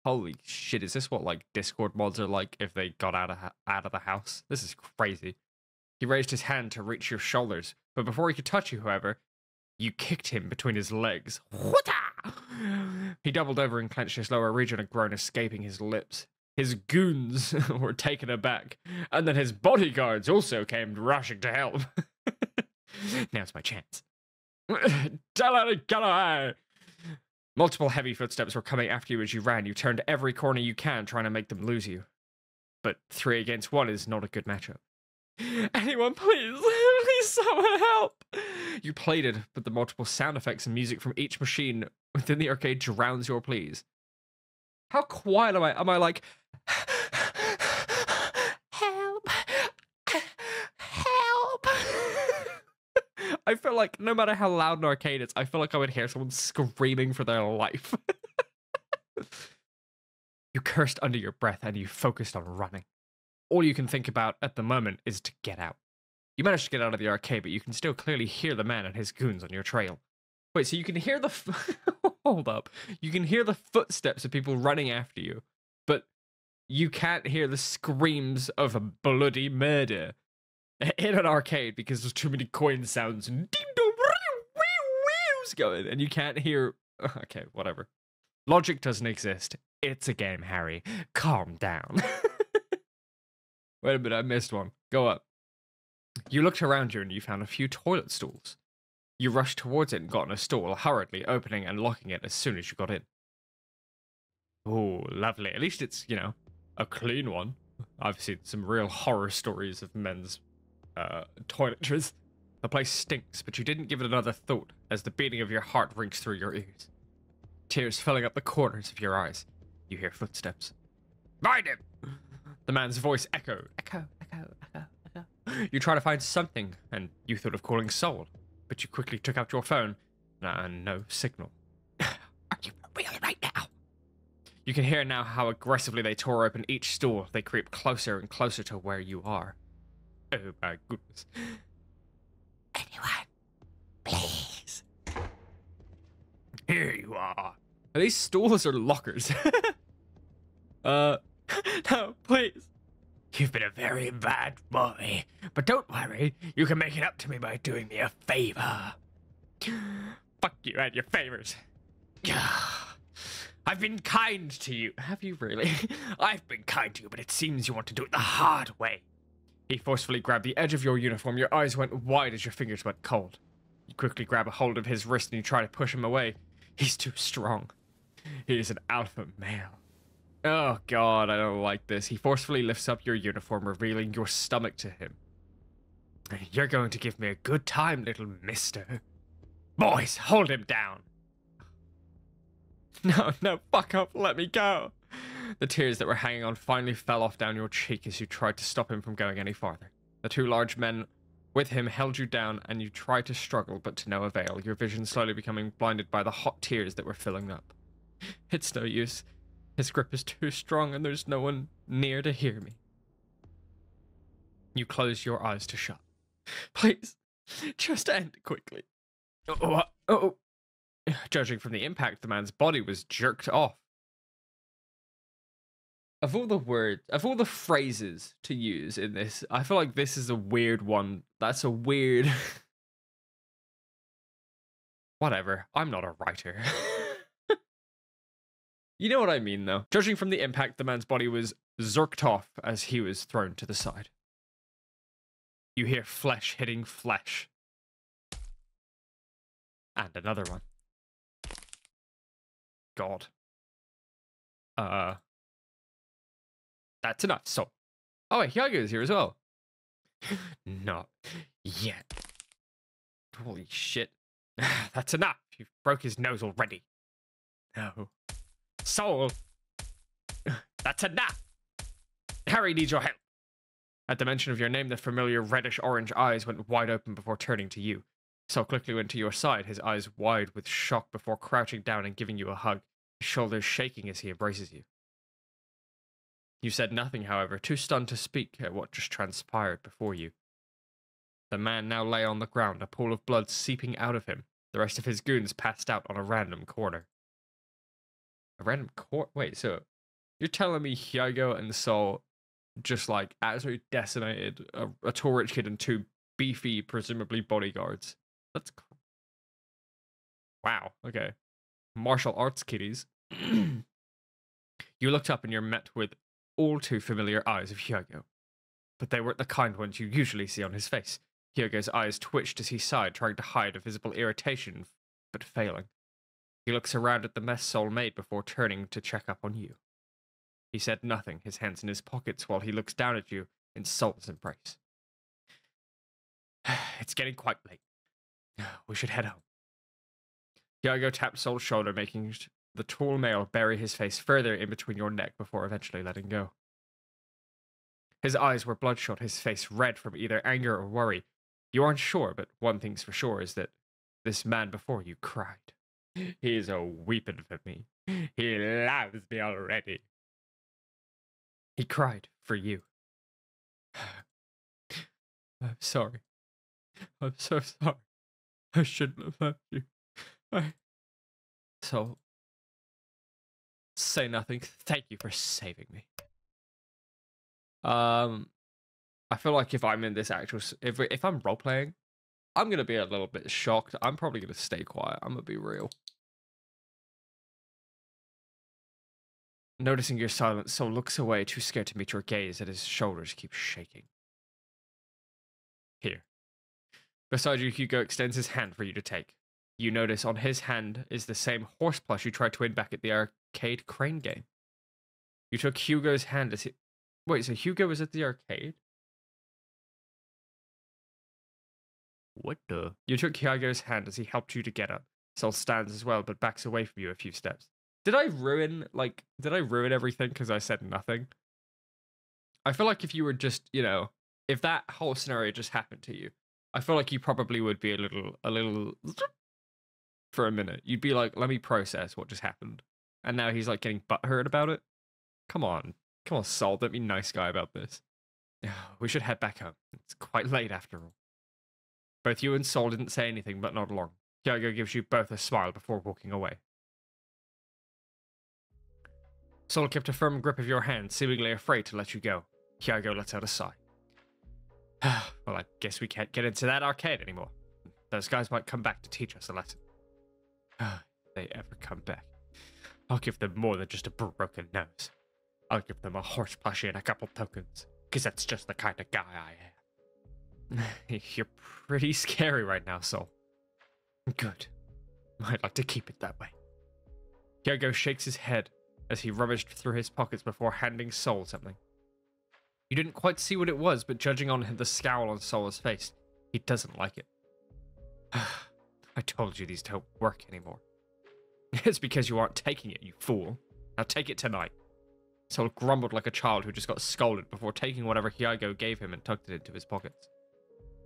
Holy shit, is this what like Discord mods are like if they got out of out of the house? This is crazy. He raised his hand to reach your shoulders, but before he could touch you, however, you kicked him between his legs. He doubled over and clenched his lower region, a groan escaping his lips. His goons were taken aback, and then his bodyguards also came rushing to help. Now's my chance. Multiple heavy footsteps were coming after you as you ran. You turned every corner you can, trying to make them lose you. But three against one is not a good matchup. Anyone, please, please, someone help! You pleaded, but the multiple sound effects and music from each machine within the arcade drowns your pleas. How quiet am I? Am I like, help, help? I feel like no matter how loud an arcade is, I feel like I would hear someone screaming for their life. you cursed under your breath and you focused on running all you can think about at the moment is to get out. You manage to get out of the arcade, but you can still clearly hear the man and his goons on your trail. Wait, so you can hear the hold up. You can hear the footsteps of people running after you, but you can't hear the screams of bloody murder in an arcade because there's too many coin sounds and ding dong going, and you can't hear. Okay, whatever. Logic doesn't exist. It's a game, Harry. Calm down. Wait a minute, I missed one. Go up. You looked around you and you found a few toilet stools. You rushed towards it and got on a stool, hurriedly opening and locking it as soon as you got in. Oh, lovely. At least it's, you know, a clean one. I've seen some real horror stories of men's uh, toiletries. The place stinks, but you didn't give it another thought as the beating of your heart rings through your ears. Tears filling up the corners of your eyes. You hear footsteps. Find him! The man's voice echoed. Echo, echo, echo, echo. You try to find something, and you thought of calling Sol, but you quickly took out your phone, and no signal. Are you real right now? You can hear now how aggressively they tore open each store. They creep closer and closer to where you are. Oh my goodness. Anyone, please. Here you are. Are these stools or lockers. uh, no, please. You've been a very bad boy, but don't worry, you can make it up to me by doing me a favor. Fuck you and your favors. I've been kind to you. Have you really? I've been kind to you, but it seems you want to do it the hard way. He forcefully grabbed the edge of your uniform. Your eyes went wide as your fingers went cold. You quickly grab a hold of his wrist and you try to push him away. He's too strong. He is an alpha male. Oh god, I don't like this. He forcefully lifts up your uniform, revealing your stomach to him. You're going to give me a good time, little mister. Boys, hold him down. No, no, fuck up, let me go. The tears that were hanging on finally fell off down your cheek as you tried to stop him from going any farther. The two large men with him held you down and you tried to struggle, but to no avail, your vision slowly becoming blinded by the hot tears that were filling up. It's no use. His grip is too strong and there's no one near to hear me. You close your eyes to shut. Please, just end quickly. Oh, oh, oh. Judging from the impact, the man's body was jerked off. Of all the words, of all the phrases to use in this, I feel like this is a weird one. That's a weird. Whatever, I'm not a writer. you know what I mean, though. Judging from the impact, the man's body was zerked off as he was thrown to the side. You hear flesh hitting flesh. And another one. God. Uh. That's enough. So. Oh, wait, Hyago's here as well. Not yet. Holy shit. That's enough. You broke his nose already. No. Sol. That's enough. Harry needs your help. At the mention of your name, the familiar reddish orange eyes went wide open before turning to you. Sol quickly went to your side, his eyes wide with shock before crouching down and giving you a hug, his shoulders shaking as he embraces you. You said nothing, however, too stunned to speak at what just transpired before you. The man now lay on the ground, a pool of blood seeping out of him. The rest of his goons passed out on a random corner. A random corner? Wait, so you're telling me Hyago and Sol just like absolutely decimated a, a rich kid and two beefy, presumably bodyguards? That's. Wow, okay. Martial arts kiddies. you looked up and you're met with all too familiar eyes of Hyago. But they weren't the kind ones you usually see on his face. Hyago's eyes twitched as he sighed, trying to hide a visible irritation, but failing. He looks around at the mess Sol made before turning to check up on you. He said nothing, his hands in his pockets, while he looks down at you in Sol's embrace. it's getting quite late. We should head home. Hyago tapped Sol's shoulder, making the tall male bury his face further in between your neck before eventually letting go. His eyes were bloodshot, his face red from either anger or worry, you aren't sure, but one thing's for sure is that this man before you cried. He's a weeping for me. He loves me already. He cried for you. I'm sorry. I'm so sorry. I shouldn't have left you. I... So, say nothing. Thank you for saving me. Um, I feel like if I'm in this actual, if if I'm role playing, I'm gonna be a little bit shocked. I'm probably gonna stay quiet. I'm gonna be real. Noticing your silence, Sol looks away, too scared to meet your gaze, and his shoulders keep shaking. Here. Beside you, Hugo extends his hand for you to take. You notice on his hand is the same horse plush you tried to win back at the arcade crane game. You took Hugo's hand as he. Wait, so Hugo was at the arcade? What the? You took Hyago's hand as he helped you to get up. Sol stands as well, but backs away from you a few steps. Did I ruin, like, did I ruin everything because I said nothing? I feel like if you were just, you know, if that whole scenario just happened to you, I feel like you probably would be a little, a little, for a minute. You'd be like, let me process what just happened. And now he's like getting butthurt about it. Come on. Come on, Sol, don't be nice guy about this. We should head back home. It's quite late after all. Both you and Sol didn't say anything, but not long. Hyago gives you both a smile before walking away. Sol kept a firm grip of your hand, seemingly afraid to let you go. Hyago lets out a sigh. well, I guess we can't get into that arcade anymore. Those guys might come back to teach us a lesson. If they ever come back, I'll give them more than just a broken nose. I'll give them a horse plushie and a couple tokens, because that's just the kind of guy I am. You're pretty scary right now, Sol. Good. I'd like to keep it that way. Hyago shakes his head as he rummaged through his pockets before handing Sol something. You didn't quite see what it was, but judging on the scowl on Sol's face, he doesn't like it. I told you these don't work anymore. It's because you aren't taking it, you fool. Now take it tonight. Sol grumbled like a child who just got scolded before taking whatever Hyago gave him and tucked it into his pockets.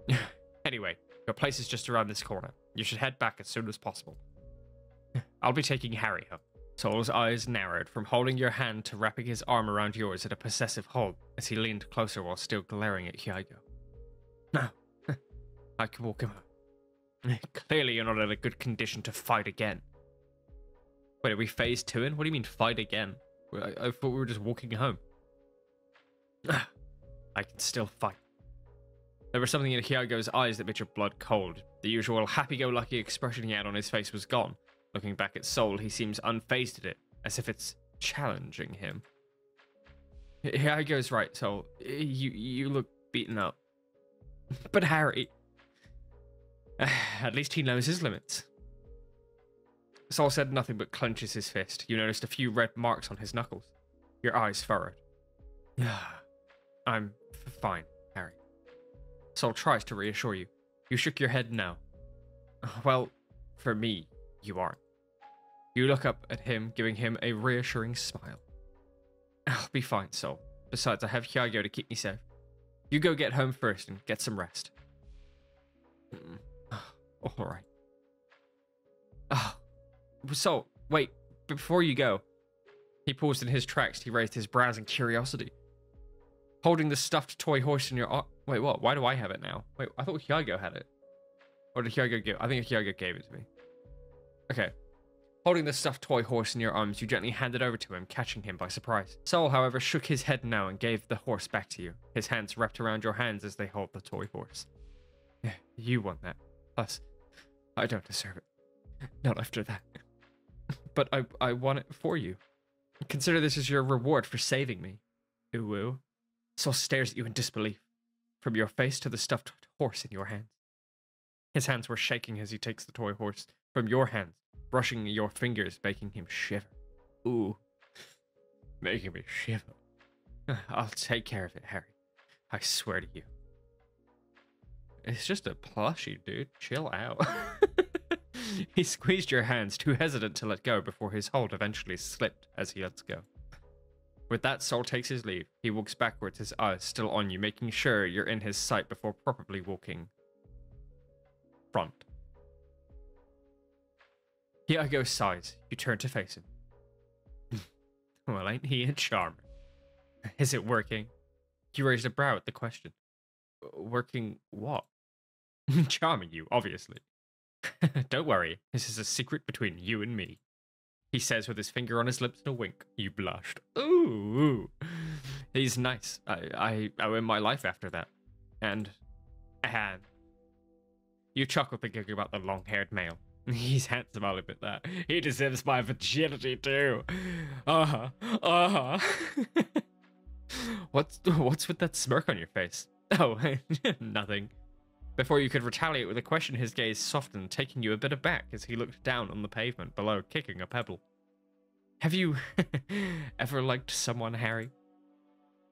anyway, your place is just around this corner. You should head back as soon as possible. I'll be taking Harry home. Sol's eyes narrowed from holding your hand to wrapping his arm around yours at a possessive hold as he leaned closer while still glaring at Hyago. No, I can walk him home. Clearly, you're not in a good condition to fight again. Wait, are we phase two in? What do you mean fight again? I, I thought we were just walking home. I can still fight. There was something in Hyago's eyes that made your blood cold. The usual happy-go-lucky expression he had on his face was gone. Looking back at Sol, he seems unfazed at it, as if it's challenging him. Hyago's right, Sol. You you look beaten up. But Harry, at least he knows his limits. Sol said nothing but clenches his fist. You noticed a few red marks on his knuckles. Your eyes furrowed. I'm fine, Harry. Sol tries to reassure you. You shook your head no. Well, for me, you aren't. You look up at him, giving him a reassuring smile. I'll be fine, Sol. Besides, I have Hyago to keep me safe. You go get home first and get some rest. Mm. All right. Oh, so wait. Before you go, he paused in his tracks. He raised his brows in curiosity. Holding the stuffed toy horse in your arm. Wait, what? Why do I have it now? Wait, I thought Hyago had it. Or did Hyago give? I think Hyago gave it to me. Okay. Holding the stuffed toy horse in your arms, you gently handed it over to him, catching him by surprise. Sol, however, shook his head now and gave the horse back to you. His hands wrapped around your hands as they hold the toy horse. Yeah, you want that. Plus, I don't deserve it. Not after that. But I, I want it for you. Consider this as your reward for saving me. Uwu. Sol stares at you in disbelief, from your face to the stuffed horse in your hands. His hands were shaking as he takes the toy horse from your hands, brushing your fingers, making him shiver. Ooh, making me shiver. I'll take care of it, Harry. I swear to you. It's just a plushie, dude. Chill out. he squeezed your hands, too hesitant to let go before his hold eventually slipped as he lets go. With that, Sol takes his leave. He walks backwards, his eyes still on you, making sure you're in his sight before properly walking front. Hyago sighs. You turn to face him. well, ain't he a charmer? Is it working? You raised a brow at the question. Working what? Charming you, obviously. Don't worry, this is a secret between you and me. He says with his finger on his lips and a wink. You blushed. Ooh, he's nice. I, I owe him my life after that. And, and. You chuckle thinking about the long-haired male. He's handsome, I'll admit that. He deserves my virginity too. Uh huh. Uh huh. what's what's with that smirk on your face? Oh, nothing. Before you could retaliate with a question, his gaze softened, taking you a bit aback as he looked down on the pavement below, kicking a pebble. Have you ever liked someone, Harry?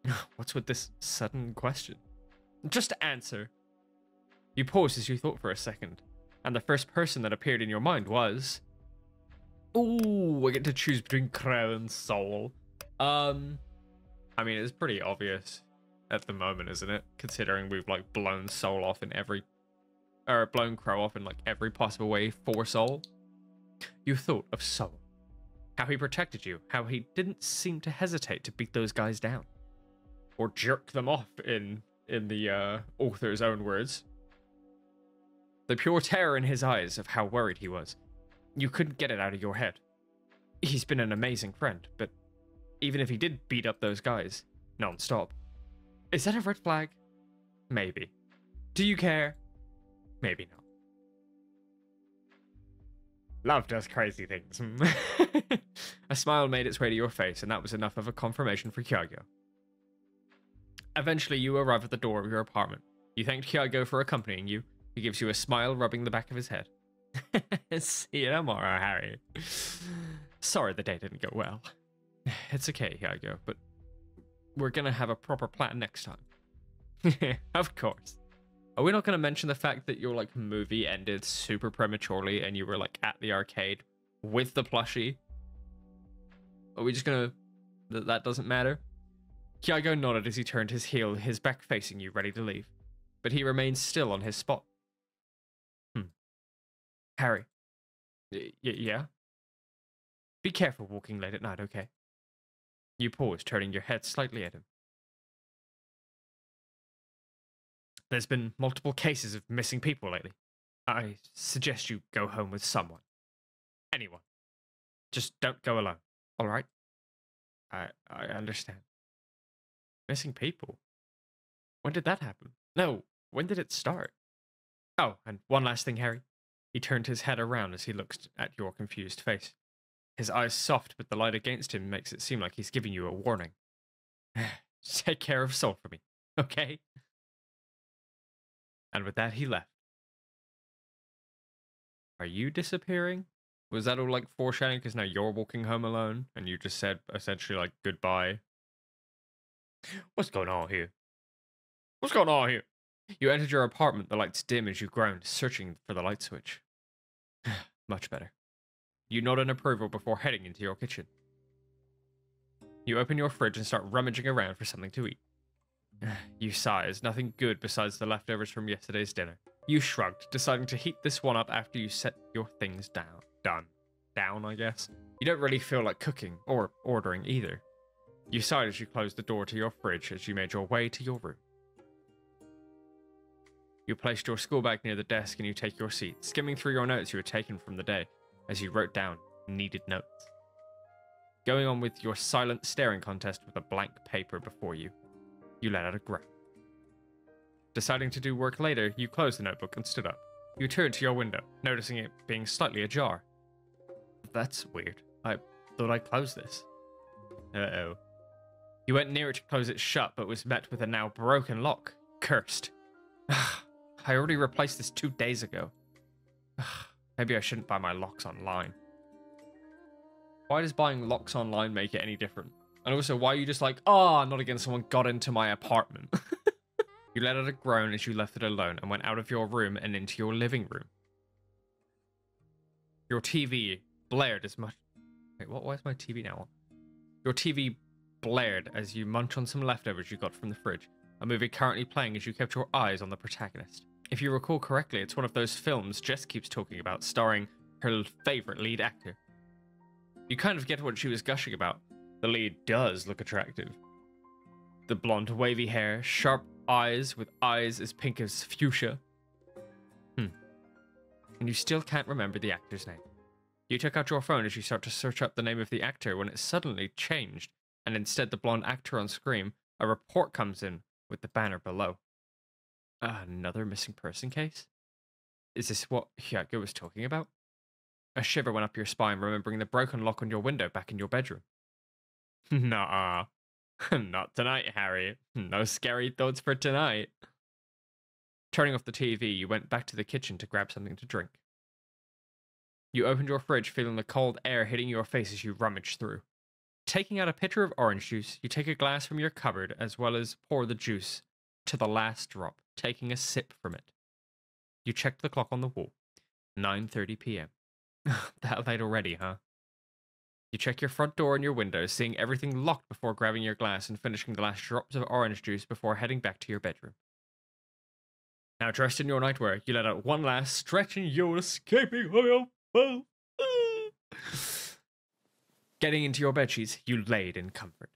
What's with this sudden question? Just answer. You paused as you thought for a second, and the first person that appeared in your mind was. Ooh, I get to choose between Crow and Sol. Um, I mean, it's pretty obvious at the moment, isn't it? Considering we've like blown Sol off in every, or blown Crow off in like every possible way for Sol. You thought of Sol, how he protected you, how he didn't seem to hesitate to beat those guys down, or jerk them off in in the uh, author's own words. The pure terror in his eyes of how worried he was. You couldn't get it out of your head. He's been an amazing friend, but even if he did beat up those guys non-stop, is that a red flag? Maybe. Do you care? Maybe not. Love does crazy things. a smile made its way to your face, and that was enough of a confirmation for Hyago. Eventually, you arrive at the door of your apartment. You thank Hyago for accompanying you. He gives you a smile, rubbing the back of his head. See you tomorrow, Harry. Sorry the day didn't go well. It's okay, Hyago, but we're gonna have a proper plan next time. of course. Are we not gonna mention the fact that your like movie ended super prematurely and you were like at the arcade with the plushie? Are we just gonna that that doesn't matter? Hyago nodded as he turned his heel, his back facing you, ready to leave. But he remained still on his spot. Hmm. Harry. Y- yeah? Be careful walking late at night, okay? You pause, turning your head slightly at him. There's been multiple cases of missing people lately. I suggest you go home with someone. Anyone. Just don't go alone, all right? I I understand. Missing people? When did that happen? No, when did it start? Oh, and one last thing, Harry. He turned his head around as he looked at your confused face. His eyes soft, but the light against him makes it seem like he's giving you a warning. Take care of Sol for me, okay? And with that, he left. Are you disappearing? Was that all like foreshadowing? Because now you're walking home alone and you just said essentially like goodbye. What's going on here? What's going on here? You entered your apartment, the lights dim as you groaned, searching for the light switch. Much better. You nod in approval before heading into your kitchen. You open your fridge and start rummaging around for something to eat. You sigh as nothing good besides the leftovers from yesterday's dinner. You shrugged, deciding to heat this one up after you set your things down. Done. Down, I guess. You don't really feel like cooking, or ordering either. You sighed as you closed the door to your fridge as you made your way to your room. You placed your school bag near the desk and you take your seat, skimming through your notes you had taken from the day as you wrote down needed notes. Going on with your silent staring contest with a blank paper before you, you let out a groan. Deciding to do work later, you closed the notebook and stood up. You turned to your window, noticing it being slightly ajar. That's weird. I thought I closed this. Uh oh. You went near it to close it shut, but was met with a now broken lock. Cursed. I already replaced this two days ago. Maybe I shouldn't buy my locks online. Why does buying locks online make it any different? And also, why are you just like, oh, not again, someone got into my apartment? you let out a groan as you left it alone and went out of your room and into your living room. Your TV blared as much. Wait, what? Why is my TV now on? Your TV blared as you munch on some leftovers you got from the fridge, a movie currently playing as you kept your eyes on the protagonist. If you recall correctly, it's one of those films Jess keeps talking about, starring her favorite lead actor. You kind of get what she was gushing about. The lead does look attractive. The blonde, wavy hair, sharp eyes with eyes as pink as fuchsia. Hmm. And you still can't remember the actor's name. You took out your phone as you start to search up the name of the actor when it suddenly changed, and instead the blonde actor on screen, a report comes in with the banner below. Another missing person case? Is this what Hyago was talking about? A shiver went up your spine, remembering the broken lock on your window back in your bedroom. Nah, not tonight, Harry. No scary thoughts for tonight. Turning off the TV, you went back to the kitchen to grab something to drink. You opened your fridge, feeling the cold air hitting your face as you rummaged through. Taking out a pitcher of orange juice, you take a glass from your cupboard as well as pour the juice to the last drop, taking a sip from it. You checked the clock on the wall. 9:30 p.m. that late already, huh? You check your front door and your windows, seeing everything locked before grabbing your glass and finishing the last drops of orange juice before heading back to your bedroom. Now, dressed in your nightwear, you let out one last stretch and you're escaping of your foe. Getting into your bedsheets, you laid in comfort.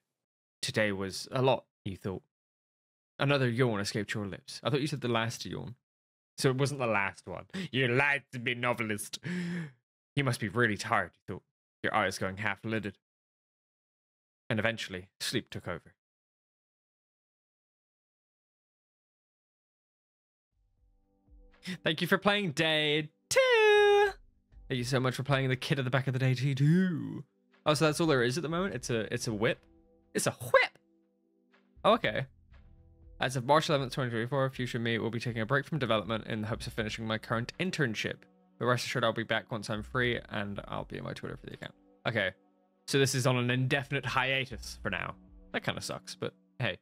Today was a lot, you thought. Another yawn escaped your lips. I thought you said the last yawn. So it wasn't the last one. You lied to me, novelist. You must be really tired, you thought, your eyes going half lidded. And eventually, sleep took over. Thank you for playing day two. Thank you so much for playing the kid at the back of the day two. Oh, so that's all there is at the moment. It's a it's a whip. It's a whip. Oh, okay. As of March 11th, 2024, future Me will be taking a break from development in the hopes of finishing my current internship. But rest assured, I'll be back once I'm free, and I'll be on my Twitter for the account. Okay, so this is on an indefinite hiatus for now. That kind of sucks, but hey,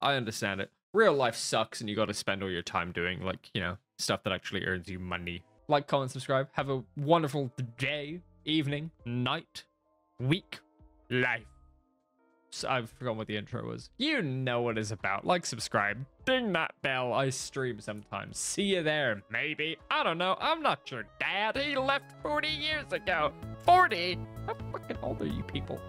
I understand it. Real life sucks, and you got to spend all your time doing, like, you know, stuff that actually earns you money. Like, comment, subscribe. Have a wonderful day, evening, night, week, life. I've forgotten what the intro was. You know what it's about. Like, subscribe, ding that bell. I stream sometimes. See you there, maybe. I don't know. I'm not your dad. He left 40 years ago. 40? How fucking old are you people?